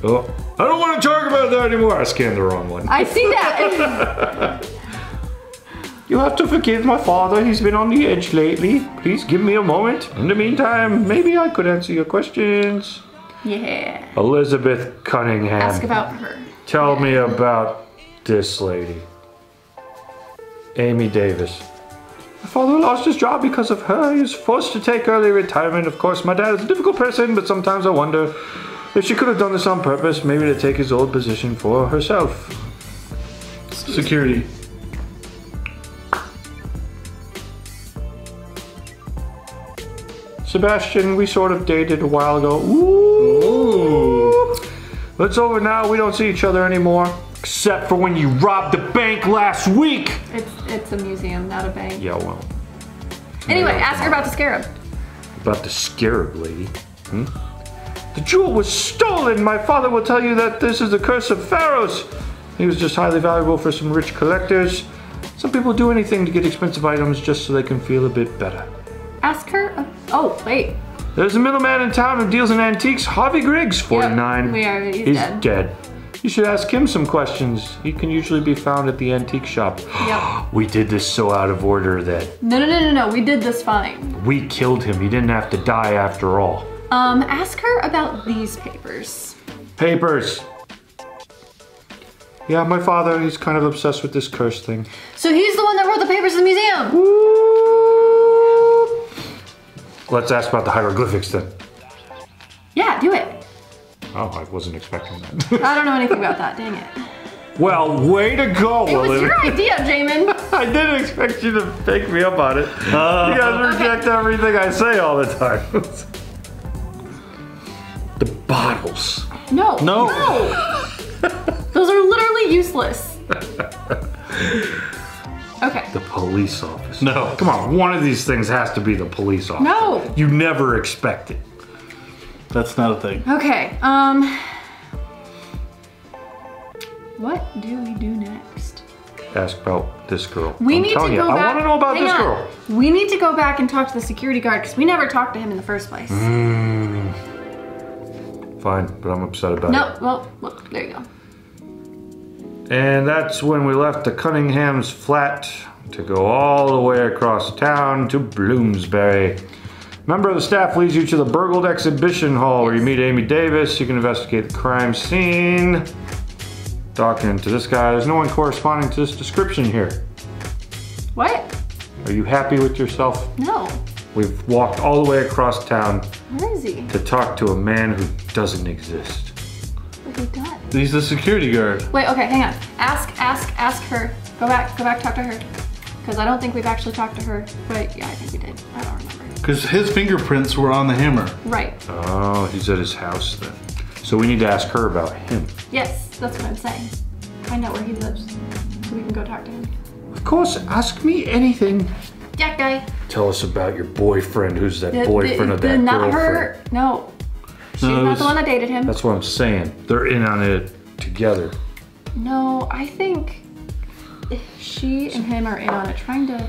Oh, I don't want to talk about that anymore. I scanned the wrong one. I see that. You have to forgive my father. He's been on the edge lately. Please give me a moment. In the meantime, maybe I could answer your questions. Yeah. Elizabeth Cunningham. Ask about her. Tell me about this lady. Amy Davis. My father lost his job because of her. He was forced to take early retirement. Of course, my dad is a difficult person, but sometimes I wonder if she could have done this on purpose, maybe to take his old position for herself. Security. Sebastian, we sort of dated a while ago. Ooh. Ooh. It's over now. We don't see each other anymore. Except for when you robbed the bank last week. It's it's a museum, not a bank. Yeah, well, Anyway, ask her about the scarab. about the scarab lady. Hmm? The jewel was stolen. My father will tell you that this is the curse of Pharaohs. He was just highly valuable for some rich collectors. Some people do anything to get expensive items just so they can feel a bit better. Ask her. oh wait. There's a middleman in town who deals in antiques, Harvey Griggs, 49. we are- he's dead. You should ask him some questions. He can usually be found at the antique shop. Yep. We did this so out of order that No no no no no. We did this fine. we killed him. He didn't have to die after all. Um, ask her about these papers. Papers. Yeah, my father, he's kind of obsessed with this curse thing. So he's the one that wrote the papers in the museum. Let's ask about the hieroglyphics then. Yeah, do it. Oh, I wasn't expecting that. I don't know anything about that. Dang it. well, way to go, It was Olivia. your idea, Jamin. I didn't expect you to pick me up on it. you guys reject everything I say all the time. the bottles. No. No. No. Those are literally useless. Okay. The police officer. No. Come on, one of these things has to be the police officer. No. You never expect it. That's not a thing. Okay. Um. What do we do next? Ask about this girl. We I'm need to telling you, go I back. want to know about hang this on. girl. We need to go back and talk to the security guard because we never talked to him in the first place. Mm. Fine, but I'm upset about No. it. Well, look. There you go. And that's when we left the Cunningham's flat to go all the way across town to Bloomsbury. Member of the staff leads you to the burgled exhibition hall where you meet Amy Davis. You can investigate the crime scene. Talking to this guy, there's no one corresponding to this description here. What? Are you happy with yourself? No. We've walked all the way across town Where is he? to talk to a man who doesn't exist. Have we done? He's the security guard. Wait. Okay. Hang on. Ask. Ask. Ask her. Go back. Go back. Talk to her. Because I don't think we've actually talked to her. But yeah, I think we did. I don't remember. Because his fingerprints were on the hammer. Right. Oh, he's at his house then. So we need to ask her about him. Yes. That's what I'm saying. Find out where he lives, so we can go talk to him. Of course, ask me anything. Jack guy. Tell us about your boyfriend. Who's that The- boyfriend the- of the- that not girlfriend? her. No. She's No, not was- the one that dated him. That's what I'm saying. They're in on it together. No, I think she and him are in on it, trying to.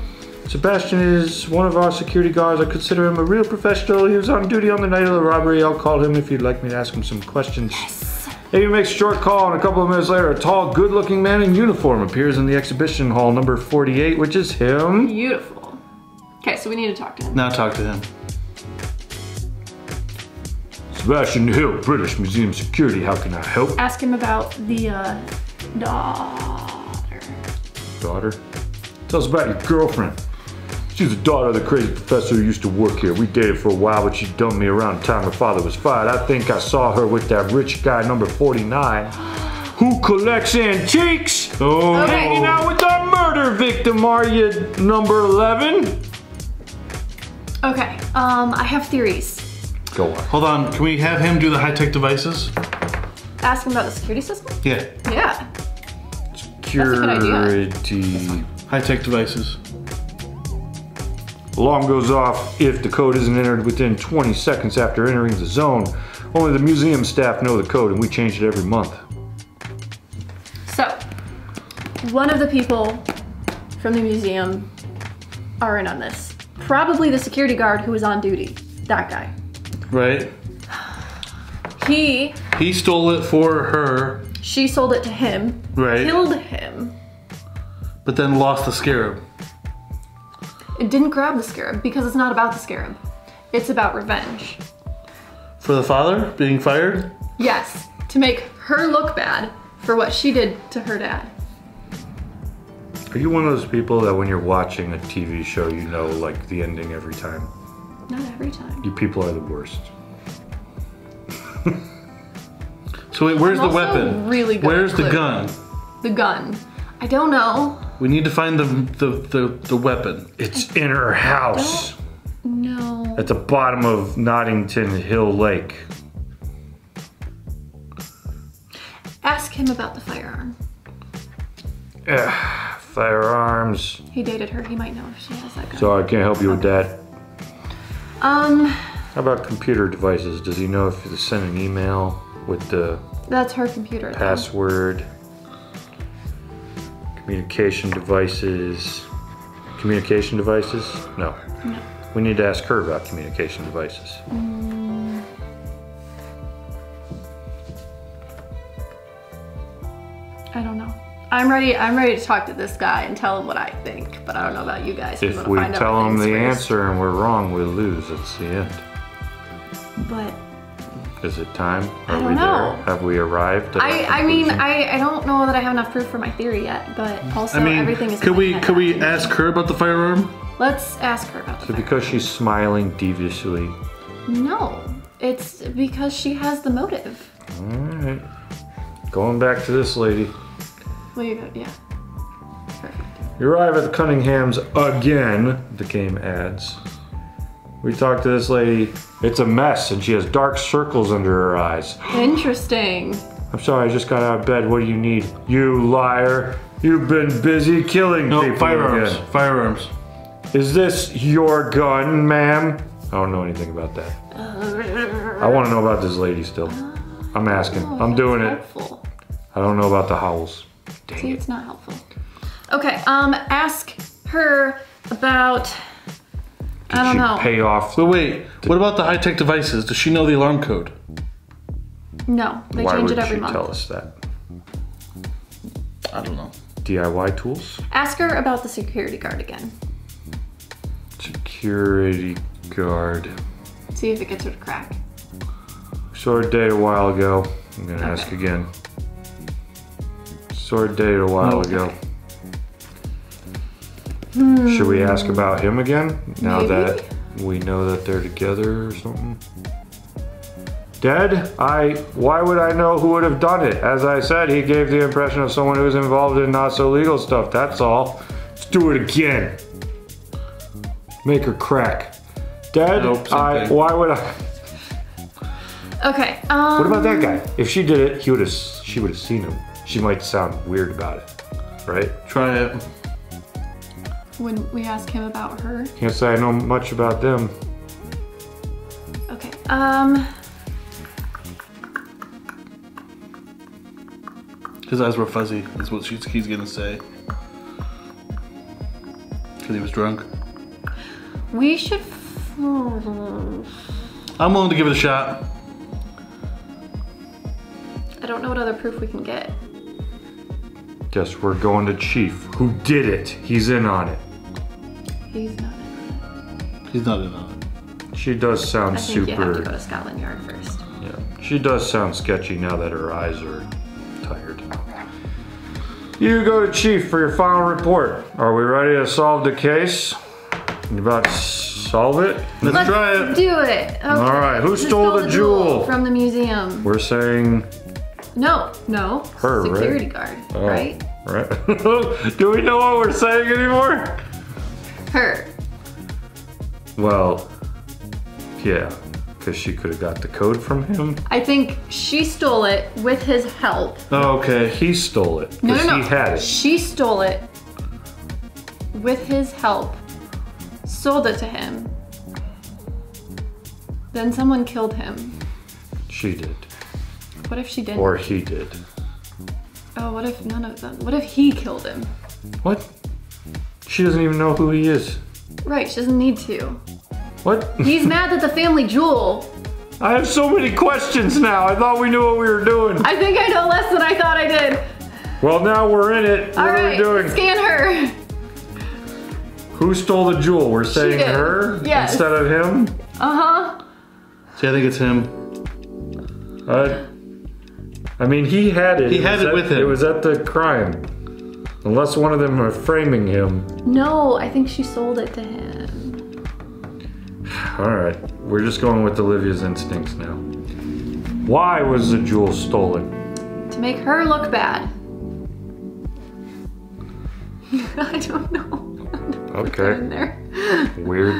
Sebastian is one of our security guards. I consider him a real professional. He was on duty on the night of the robbery. I'll call him if you'd like me to ask him some questions. Yes. Amy makes a short call, and a couple of minutes later, a tall, good-looking man in uniform appears in the exhibition hall number 48, which is him. Beautiful. Okay, so we need to talk to him. Now talk to him. Sebastian Hill, British Museum Security. How can I help? Ask him about the uh, daughter. Daughter? Tell us about your girlfriend. She's the daughter of the crazy professor who used to work here. We dated for a while, but she dumped me around the time her father was fired. I think I saw her with that rich guy number 49 who collects antiques. Oh, Okay. hanging out with our murder victim, are you, number 11? Okay, um, I have theories. Go on. Hold on. Can we have him do the high tech devices? Ask him about the security system? Yeah. Yeah. Security. High tech devices. Alarm goes off if the code isn't entered within 20 seconds after entering the zone. Only the museum staff know the code, and we change it every month. So, one of the people from the museum are in on this. Probably the security guard who was on duty. That guy. Right? He, He stole it for her, she sold it to him, right? killed him. But then lost the scarab. It didn't grab the scarab because it's not about the scarab. It's about revenge. For the father being fired? Yes, to make her look bad for what she did to her dad. Are you one of those people that when you're watching a TV show, you know, like the ending every time? Not every time. You people are the worst. So wait, where's I'm the also weapon? really good Where's the gun? The gun. I don't know. We need to find the the, the, the weapon. It's in her house No. at the bottom of Nottington Hill Lake. Ask him about the firearm. Eh, firearms. He dated her. He might know if she has that gun. So I can't help you with that. Um, How about computer devices? Does he know if you send an email with the that's her computer. password? Communication devices. Communication devices? No. No. We need to ask her about communication devices. I don't know. I'm ready. I'm ready to talk to this guy and tell him what I think. But I don't know about you guys. If we find out tell him the first. answer and we're wrong, we lose. It's the end. But Is it time? Are I don't we know. there? Have we arrived? at a I, I mean. I, I don't know that I have enough proof for my theory yet. But also, I mean, everything is. in could we head could we after. ask her about the firearm? Let's ask her about the. Is it because she's smiling deviously? No, it's because she has the motive. Alright. Going back to this lady. Well, you go. Yeah. Perfect. You arrive at the Cunninghams again, the game adds. We talk to this lady. It's a mess, and she has dark circles under her eyes. Interesting. I'm sorry, I just got out of bed. What do you need? You liar. You've been busy killing No, people firearms. again. Firearms. Is this your gun, ma'am? I don't know anything about that. I want to know about this lady still. I'm asking. Oh, I'm that's doing it. I don't know about the howls. Dang See, it. it's not helpful. Okay. Um, ask her about. I don't She know. Pay off. But wait, what about the high tech devices? Does she know the alarm code? No, they Why change would it every she month. tell us that? I don't know. DIY tools? Ask her about the security guard again. Security guard. See if it gets her to crack. Saw her date a while ago. I'm gonna Okay. ask again. Saw her date a while Nope. ago. Should we ask about him again? Now Maybe. that we know that they're together or something? Dead? I. Why would I know who would have done it? As I said, he gave the impression of someone who's involved in not so legal stuff. That's all. Let's do it again. Make her crack. Dead? Nope, same I. Why would I? Okay. Um, What about that guy? If she did it, he would have. She would have seen him. She might sound weird about it, right? Try it. When we ask him about her. Can't say I know much about them. Okay. Um. His eyes were fuzzy. Is what she's, he's gonna say. Because he was drunk. We should. I'm willing to give it a shot. I don't know what other proof we can get. Guess we're going to Chief. Who did it? He's in on it. He's not. in He's not in on it. She does sound it. I think you have to go to Scotland Yard first. Yeah, she does sound sketchy now that her eyes are tired. You go to Chief for your final report. Are we ready to solve the case? You about to solve it? Let's, try it. Do it. Okay. All right, who stole the jewel? from the museum? We're saying No, no. Her, right? Security guard, Oh, right? Right. Do we know what we're saying anymore? Her. Well, yeah, because she could have got the code from him. I think she stole it with his help. Oh, okay. He stole it No, no, no. he had it. She stole it with his help, sold it to him. Then someone killed him. She did, What if she didn't? or he did. oh, what if none of them? What if he killed him? What? She doesn't even know who he is. Right, she doesn't need to. What? He's mad that the family jewel. I have so many questions now. I thought we knew what we were doing. I think I know less than I thought I did. Well, now we're in it. What All are right, we doing? scan her. Who stole the jewel? We're saying did. her Yes. instead of him. Uh huh. See, I think it's him. Uh, I mean, he had it. He had was it at- with him. It was at the crime. Unless one of them are framing him. No, I think she sold it to him. All right, we're just going with Olivia's instincts now. Why was the jewel stolen? To make her look bad. I don't know. Okay, In there. weird.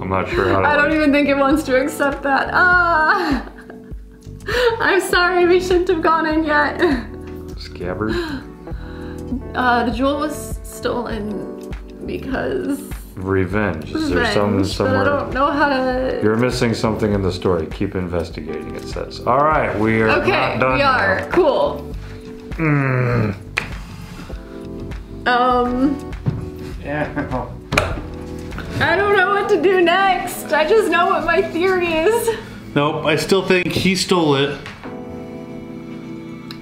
I'm not sure how to. I don't even think it wants to accept that. Ah. I'm sorry, we shouldn't have gone in yet. Scabbard. Uh, the jewel was stolen because Revenge. Is there something but I don't know how to. You're missing something in the story. Keep investigating, it says. All right, we are Okay, not done we are now. cool. Mm. Um, Yeah. I don't know what to do next. I just know what my theory is. Nope, I still think he stole it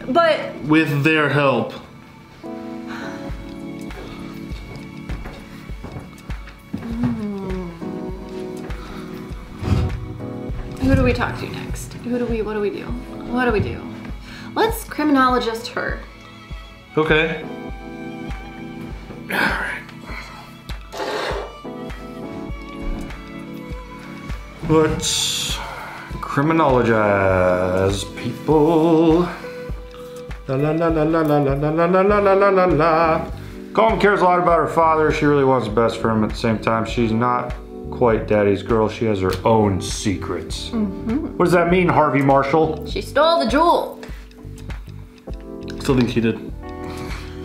But with their help. Hmm. who do we talk to next? Who do we? What do we do? What do we do? Let's criminologist her. Okay. Let's criminologize people. La la la la la la la la la la la la la la. Colm cares a lot about her father. She really wants the best for him. At the same time, she's not quite daddy's girl. She has her own secrets. What does that mean, Harvey Marshall? She stole the jewel. Still think he did.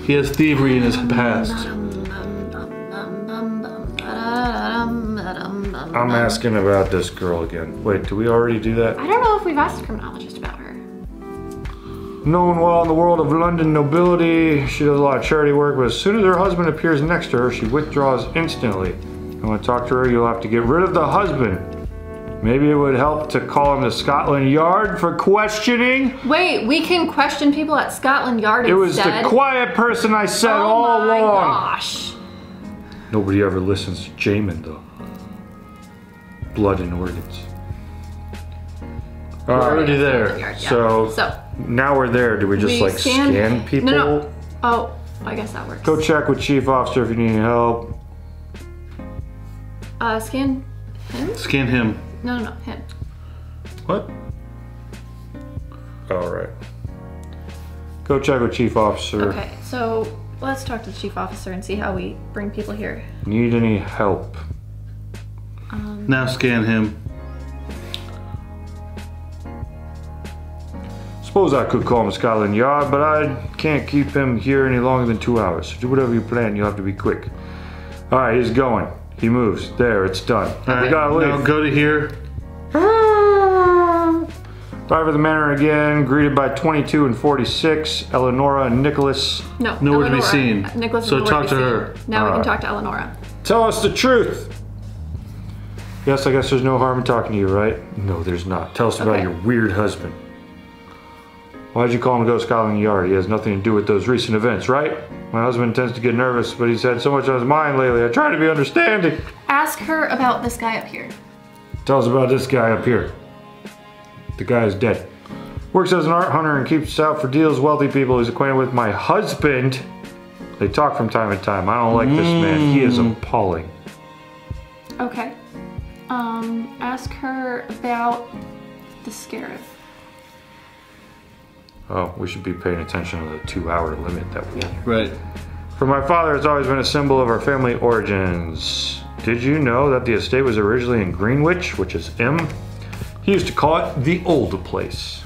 He has thievery in his past. I'm um, asking about this girl again. Wait, do we already do that? I don't know if we've asked a criminologist about her. Known well in the world of London nobility, she does a lot of charity work, but as soon as her husband appears next to her, she withdraws instantly. You want to talk to her, you'll have to get rid of the husband. Maybe it would help to call him to Scotland Yard for questioning. Wait, we can question people at Scotland Yard It was instead. the quiet person I said oh all along. Oh my gosh. Nobody ever listens to Jamin though. Blood and organs. We're already Scotland there. Yeah. So, so now we're there. Do we just we like scan, people? No, no. Oh, I guess that works. Go check with chief officer if you need any help. Uh, scan him? Scan him. No, no, no, him. What? All right. Go check with chief officer. Okay, so let's talk to the chief officer and see how we bring people here. Need any help? Um, now scan him. Suppose I could call him Scotland Yard, but I can't keep him here any longer than two hours. So do whatever you plan. You'll have to be quick. All right, he's going. He moves. There, it's done. All right, we gotta leave. now go to here. Um, Arrive at the manor again, greeted by 22 and 46, Eleonora and Nicholas. No, Nowhere to be seen. Nicholas So talk be to seen. her. Now we Alright. can talk to Eleonora. Tell us the truth. Yes, I guess there's no harm in talking to you, right? No, there's not. Tell us about your weird husband. Why'd you call him to go to Scotland Yard? He has nothing to do with those recent events, right? My husband tends to get nervous, but he's had so much on his mind lately. I try to be understanding. Ask her about this guy up here. Tell us about this guy up here. The guy is dead. Works as an art hunter and keeps out for deals. Wealthy people. He's acquainted with my husband. They talk from time to time. I don't like this man. He is mm. appalling. Okay. Um, ask her about the scarab. Oh, we should be paying attention to the two-hour limit that we have. Right. For my father, it's always been a symbol of our family origins. Did you know that the estate was originally in Greenwich, which is M? He used to call it the old place.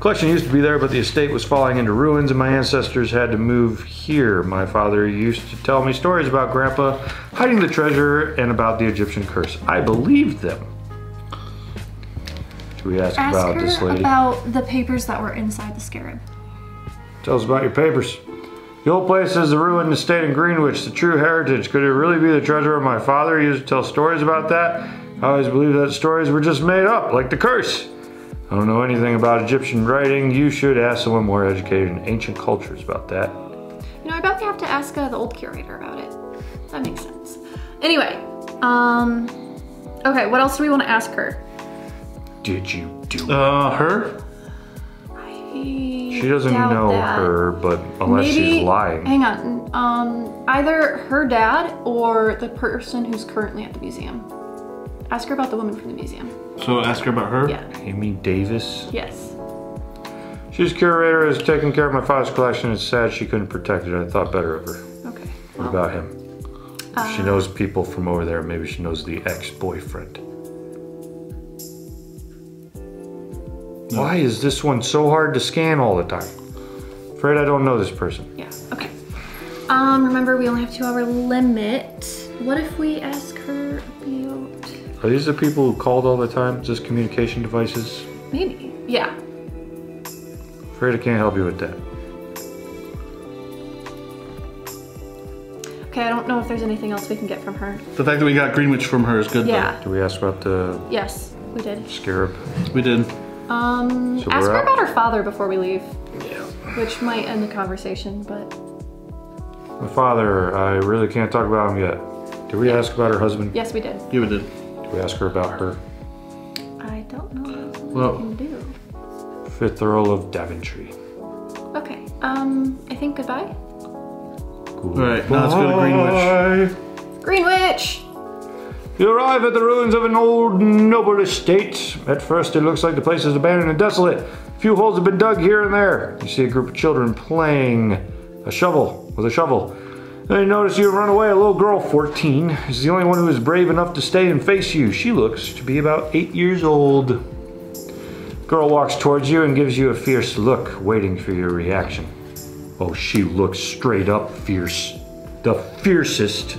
Collection used to be there, but the estate was falling into ruins, and my ancestors had to move here. My father used to tell me stories about Grandpa hiding the treasure and about the Egyptian curse. I believed them. Should we ask, Ask about this lady? about the papers that were inside the scarab. Tell us about your papers. The old place is the ruined estate in Greenwich, the true heritage. Could it really be the treasure of my father? He used to tell stories about that. I always believed that stories were just made up, like the curse. I don't know anything about Egyptian writing. You should ask someone more educated in ancient cultures about that. You know, I bet we have to ask uh, the old curator about it. That makes sense. Anyway, um, okay, what else do we want to ask her? Did you do it? Uh, her? She doesn't doubt know that. her, but unless Maybe, she's lying. Hang on. Um, either her dad or the person who's currently at the museum. Ask her about the woman from the museum. So ask her about her? Yeah. Amy Davis? Yes. She's curator, is taking care of my father's collection. It's sad she couldn't protect it. I thought better of her. Okay. What well, about him? If she knows people from over there. Maybe she knows the ex-boyfriend. Why is this one so hard to scan all the time? Afraid I don't know this person. Yeah, okay. Um, remember we only have two hour limit. What if we ask her about Are these the people who called all the time? Just communication devices? maybe? Yeah. Afraid I can't help you with that. Okay, I don't know if there's anything else we can get from her. The fact that we got Greenwich from her is good. Yeah. Did we ask about the Yes, we did. scarab? We did. Um, So ask her out? about her father before we leave, Yeah. which might end the conversation, but My father, I really can't talk about him yet. Did we ask about her husband? yes, we did. You did. Did we ask her about her? I don't know what else Well- we can do. Fifth Earl of Daventry. Okay, um, I think goodbye. Cool. Alright, now let's go to Greenwich. Greenwich! You arrive at the ruins of an old noble estate. At first, it looks like the place is abandoned and desolate. A few holes have been dug here and there. You see a group of children playing a shovel with a shovel. Then you notice you run away. A little girl, 14, is the only one who is brave enough to stay and face you. She looks to be about eight years old. Girl walks towards you and gives you a fierce look, waiting for your reaction. Oh, she looks straight up fierce. The fiercest.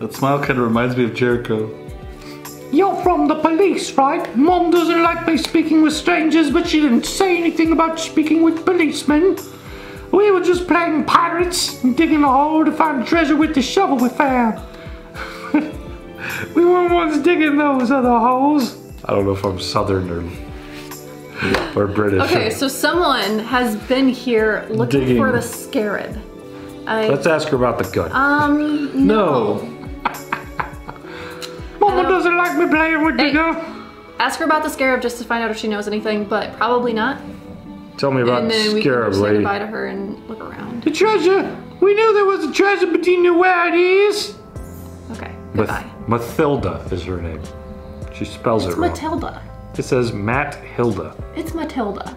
That smile kind of reminds me of Jericho. You're from the police, right? Mom doesn't like me speaking with strangers, but she didn't say anything about speaking with policemen. We were just playing pirates and digging a hole to find treasure with the shovel we found. we weren't ones digging those other holes. I don't know if I'm southern or, or British. Okay, so someone has been here looking Digging. for the scarab. I, Let's ask her about the gun. um, no. Mama doesn't like me playing with Hey. the gun. Ask her about the scarab just to find out if she knows anything, but probably not. Tell me about and then the we can scarab just say lady. goodbye to her and look around. The treasure. We knew there was a treasure, but you knew where it is. Okay, Math- goodbye. Mathilda is her name. She spells It's it wrong. Matilda. It says Matt Hilda. It's Matilda.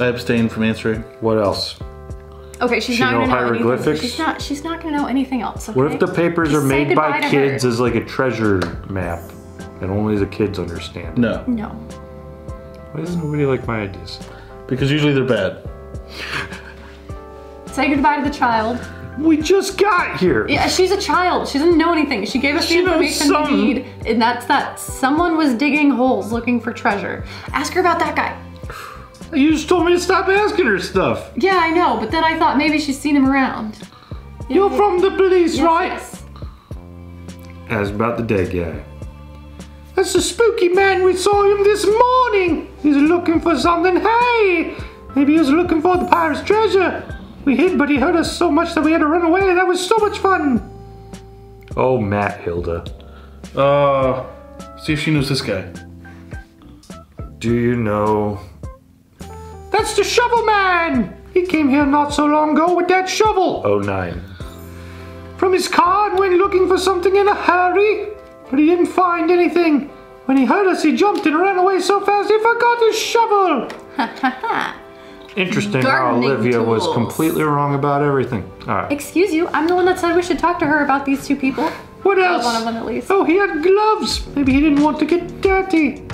I abstain from answering. What else? Okay, she's She not know gonna know anything. hieroglyphics? She's not. She's not gonna know anything else. What if the papers Just are made by kids her. as like a treasure map and only the kids understand? No, No. Why does nobody like my ideas? because usually they're bad. Say goodbye to the child. We just got here. Yeah, she's a child. She doesn't know anything. She gave us She the information some. we need, and that's that. Someone was digging holes looking for treasure. Ask her about that guy. You just told me to stop asking her stuff. Yeah, I know, but then I thought maybe she's seen him around. You're yeah. from the police, Yes, right? yes. Ask about the dead guy. That's the spooky man. We saw him this morning. He's looking for something. Hey, maybe he was looking for the pirate's treasure. We hid, but he hurt us so much that we had to run away. That was so much fun. Oh, Matt Hilda. Uh, see if she knows this guy. Do you know? That's the shovel man. He came here not so long ago with that shovel. Oh nine. From his car and went looking for something in a hurry, but he didn't find anything. When he heard us, he jumped and ran away so fast he forgot his shovel. Interesting how Gardening Olivia was completely wrong about everything. All right. Excuse you, I'm the one that said we should talk to her about these two people. What else? one of them at least. Oh, he had gloves. Maybe he didn't want to get dirty.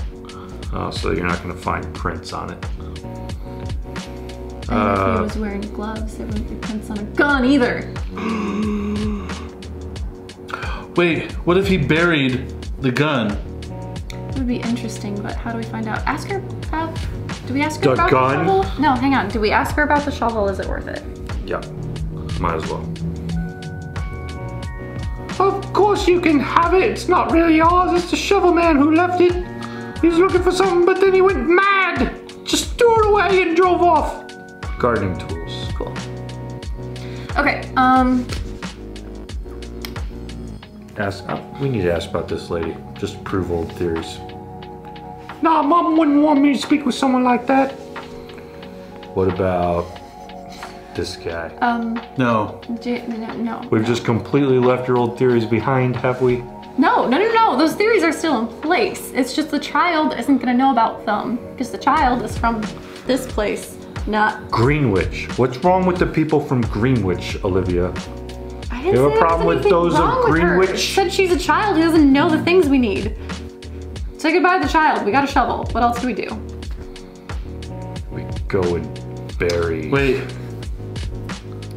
Oh, so you're not going to find prints on it. And if Uh, he was wearing gloves, there wouldn't be prints on a gun either. Wait, what if he buried the gun? It would be interesting, but how do we find out? Ask her about. Do we ask her The about gun? the shovel? No, hang on. Do we ask her about the shovel? Is it worth it? Yeah, might as well. Of course you can have it. It's not really yours. It's the shovel man who left it. He was looking for something, but then he went mad. Just threw it away and drove off. Gardening tools. Cool. Okay. Um. Ask. uh, we need to ask about this lady. Just to prove old theories. Nah, mom wouldn't want me to speak with someone like that. What about this guy? Um. No. J- no. No. We've just completely left your old theories behind, have we? No. No. No. No. Those theories are still in place. It's just the child isn't gonna know about them because the child is from this place, not. Greenwich. What's wrong with the people from Greenwich, Olivia? I didn't You have a say there was problem with those of wrong her. Greenwich? It Said she's a child who doesn't know the things we need. Say goodbye to the child. We got a shovel. What else do we do? We go and bury. Wait.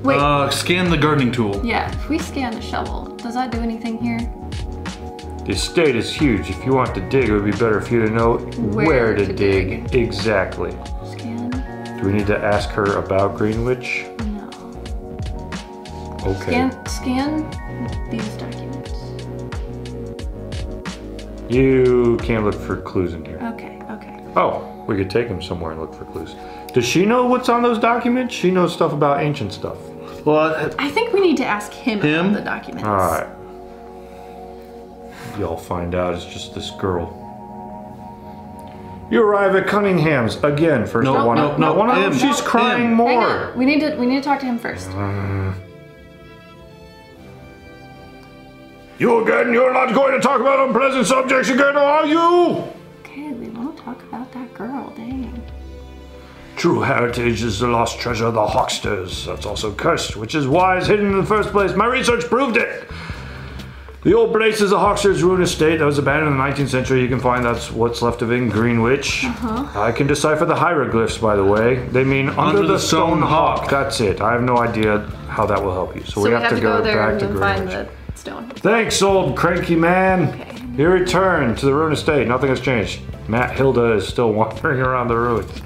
Wait. Uh, scan the gardening tool. yeah, if we scan the shovel, does that do anything here? The estate is huge. If you want to dig, it would be better for you to know where, to, to dig. Exactly. Scan? Do we need to ask her about Greenwich? No. Okay. Scan, scan these documents. You can't look for clues in here. Okay, okay. Oh, we could take him somewhere and look for clues. Does she know what's on those documents? She knows stuff about ancient stuff. Well, I- I think we need to ask him, Him? about the documents. All right. Y'all find out it's just this girl. You arrive at Cunningham's again. for No, one. no, no, one of them. him, She's crying him. more. Hang on. We need to we need to talk to him first. Uh, You again? You're not going to talk about unpleasant subjects again, are you? Okay, we won't talk about that girl. Dang. True heritage is the lost treasure of the Hawksters. That's also cursed, which is why it's hidden in the first place. My research proved it. The old place is a Hawksters ruined estate that was abandoned in the 19th century. You can find that's what's left of it in Greenwich. Uh-huh. I can decipher the hieroglyphs, by the way. They mean under, the, stone, hawk. That's it. I have no idea how that will help you. So, So we, have, to go, there back and to then Greenwich. Stone. Thanks, old cranky man. Okay. You return to the ruined estate. Nothing has changed. Matt Hilda is still wandering around the ruins.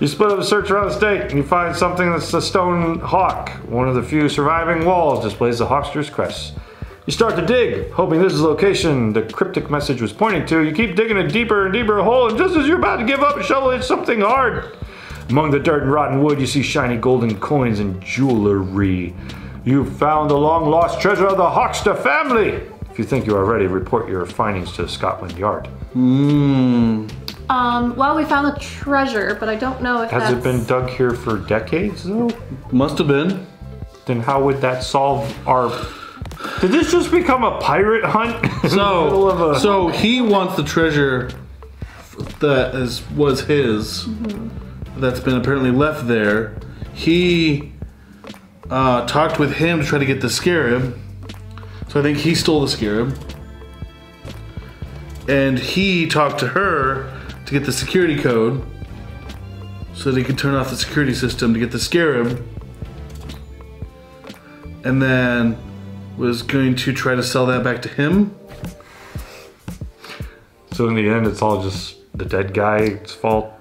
You split up a search around the estate and you find something that's a stone hawk. One of the few surviving walls displays the hawkster's crest. You start to dig, hoping this is the location the cryptic message was pointing to. You keep digging a deeper and deeper hole, and just as you're about to give up, a shovel hits something hard. Among the dirt and rotten wood, you see shiny golden coins and jewelry. You've found the long lost treasure of the Hawkster family. If you think you are ready, report your findings to Scotland Yard. Mmm. Um, well, we found the treasure, but I don't know if Has that's... it been dug here for decades, though? Must have been. Then how would that solve our. Did this just become a pirate hunt? in the middle of So, a- so he wants the treasure that is was his. That's been apparently left there. He uh, talked with him to try to get the scarab. So I think he stole the scarab. And he talked to her to get the security code so that he could turn off the security system to get the scarab. And then was going to try to sell that back to him. So in the end, it's all just the dead guy's fault.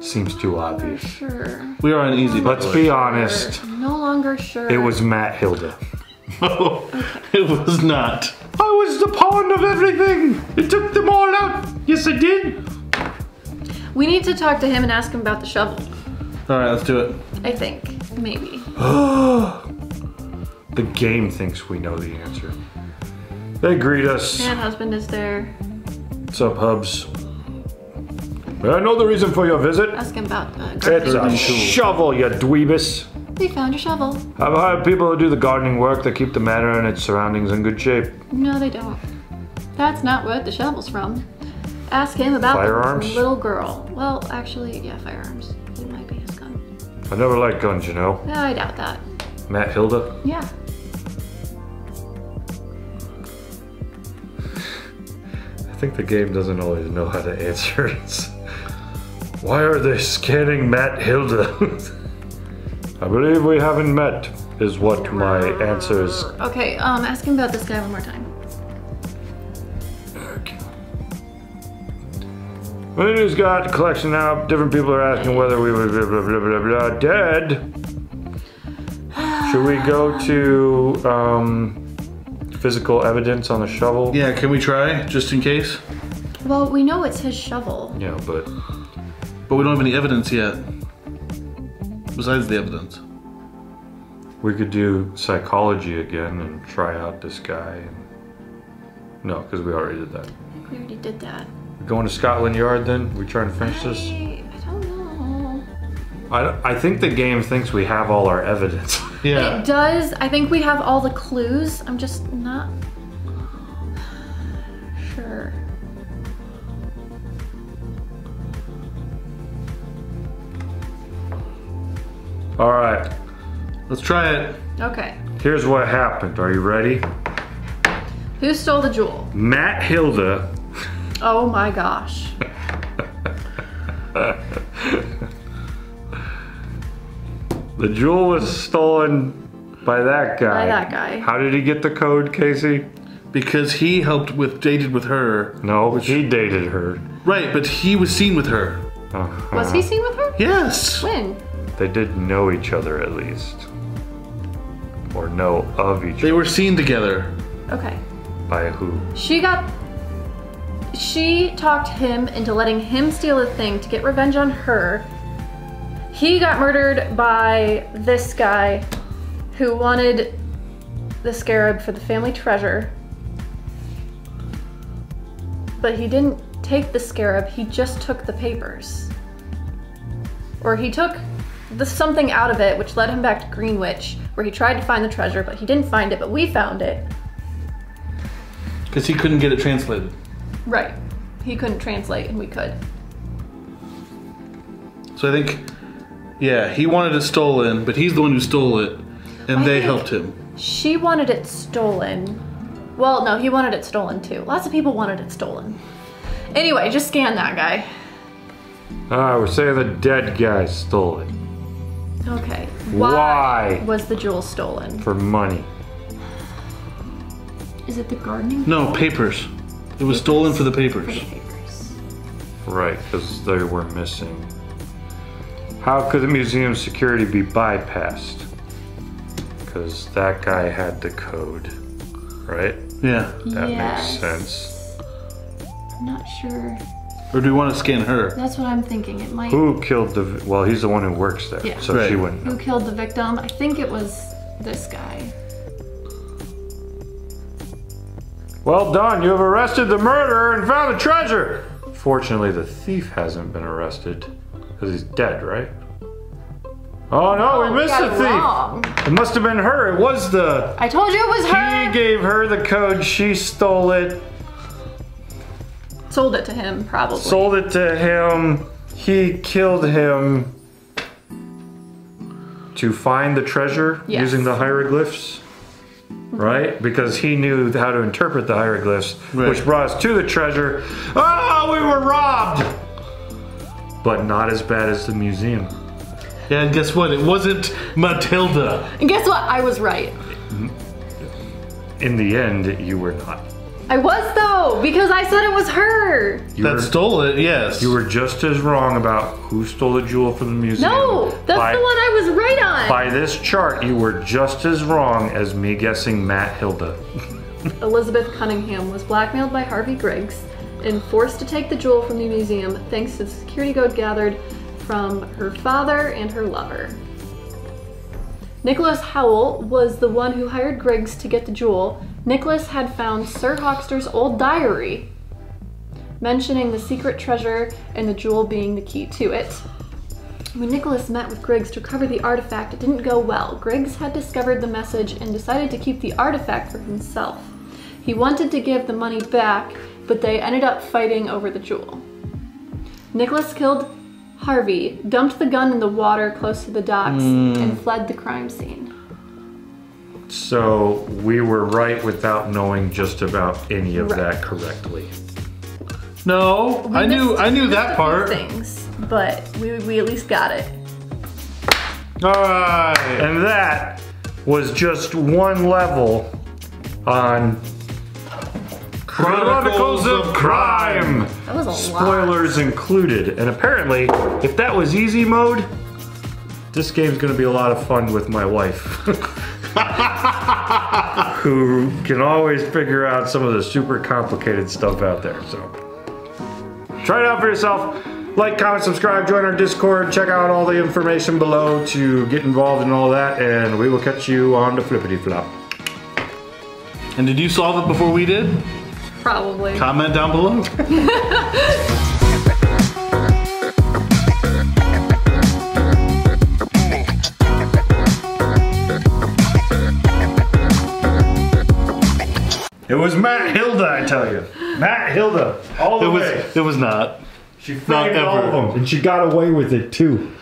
Seems too obvious. Sure. We are uneasy. by Let's the way. be honest. No longer sure. It was Matt Hilda. No, it was not. I was the pawn of everything. It took them all out. Yes, I did. We need to talk to him and ask him about the shovel. All right, let's do it. I think. Maybe. The game thinks we know the answer. They greet us. Man, husband is there. What's up, Hubs? I know the reason for your visit. Ask him about uh, It's gardening. a shovel, you dweebus. We found your shovel. I've hired people who do the gardening work that keep the manor and its surroundings in good shape. No, they don't. That's not what the shovel's from. Ask him about Firearms? the little girl. Well, actually, yeah, firearms. It might be his gun. I never liked guns, you know. No, I doubt that. Matt Hilda. Yeah. I think the game doesn't always know how to answer it. Why are they scanning Matt Hilda? I believe we haven't met, is what my answer is. Okay, um, ask him about this guy one more time. Well, he's got a collection now. Different people are asking whether we were blah, blah, blah, blah, blah, dead. Should we go to um, physical evidence on the shovel? Yeah, can we try just in case? Well, we know it's his shovel. Yeah, but But we don't have any evidence yet. Besides the evidence. we could do psychology again and try out this guy. And... No, because we already did that. We already did that. Going to Scotland Yard then? We trying to finish this? I, I don't know. I, I think the game thinks we have all our evidence. Yeah. It does. I think we have all the clues. I'm just not all right, Let's try it. Okay. here's what happened. Are you ready? Who stole the jewel? Matt Hilda Oh my gosh. The jewel was stolen by that guy. By that guy. How did he get the code, Casey? Because he helped with dated with her. No, he dated her. Right, but he was seen with her. Uh-huh. Was he seen with her? Yes. When? They did know each other at least. Or know of each other. They other. were seen together. Okay. By who? She got. She talked him into letting him steal a thing to get revenge on her. He got murdered by this guy who wanted the scarab for the family treasure. But he didn't take the scarab, he just took the papers. Or he took the something out of it, which led him back to Greenwich, where he tried to find the treasure, but he didn't find it, but we found it. Because he couldn't get it translated. Right. He couldn't translate, and we could. So I think, yeah, he wanted it stolen, but he's the one who stole it, and I they helped him. She wanted it stolen. Well, no, he wanted it stolen too. Lots of people wanted it stolen. Anyway, just scan that guy. Ah, we're saying the dead guy stole it. Okay. Why? was the jewel stolen? For money. Is it the gardening? No, papers. It was stolen for the For the papers. papers. Right, because they were missing. How could the museum security be bypassed? Because that guy had the code, right? Yeah. That Yes. makes sense. I'm not sure. Or do we want to skin her? That's what I'm thinking. It might. Who killed the? Well, he's the one who works there, Yeah. so Right. she wouldn't. Who killed the victim? I think it was this guy. Well done. You have arrested the murderer and found the treasure. Fortunately, the thief hasn't been arrested because he's dead, right? Oh no, we oh, missed got the thief. wrong. It must have been her. It was the. I told you it was her. He gave her the code. She stole it. Sold it to him, probably. sold it to him. He killed him to find the treasure Yes. using the hieroglyphs, right? Because he knew how to interpret the hieroglyphs, Right. which brought us to the treasure. Oh, we were robbed! But not as bad as the museum. Yeah, and guess what? It wasn't Matilda. And guess what? I was right. In the end, you were not. I was though, because I said it was her. You, That were, stole it, yes. you were just as wrong about who stole the jewel from the museum. No, that's by, the one I was right on. By this chart, you were just as wrong as me guessing Matt Hilda. Elizabeth Cunningham was blackmailed by Harvey Griggs and forced to take the jewel from the museum thanks to the security code gathered from her father and her lover. Nicholas Howell was the one who hired Griggs to get the jewel. Nicholas had found Sir Hawkster's old diary mentioning the secret treasure and the jewel being the key to it. When Nicholas met with Griggs to recover the artifact, it didn't go well. Griggs had discovered the message and decided to keep the artifact for himself. He wanted to give the money back, but they ended up fighting over the jewel. Nicholas killed Harvey, dumped the gun in the water close to the docks, and hmm. fled the crime scene. So we were right without knowing just about any of Right. that correctly. no, We I knew I knew that few part. Things, but we, we at least got it. Alright. And that was just one level on Chronicles of Crime. That was a lot. Spoilers included. And apparently, if that was easy mode, this game's gonna be a lot of fun with my wife. Who can always figure out some of the super complicated stuff out there. So try it out for yourself. Like, comment, subscribe, join our Discord, check out all the information below to get involved in all that, and we will catch you on the flippity flop. And did you solve it before we did? Probably. Comment down below. It was Matt Hilda, I tell you. Matt Hilda, all the It was way. it was not. She not framed all of them, and she got away with it too.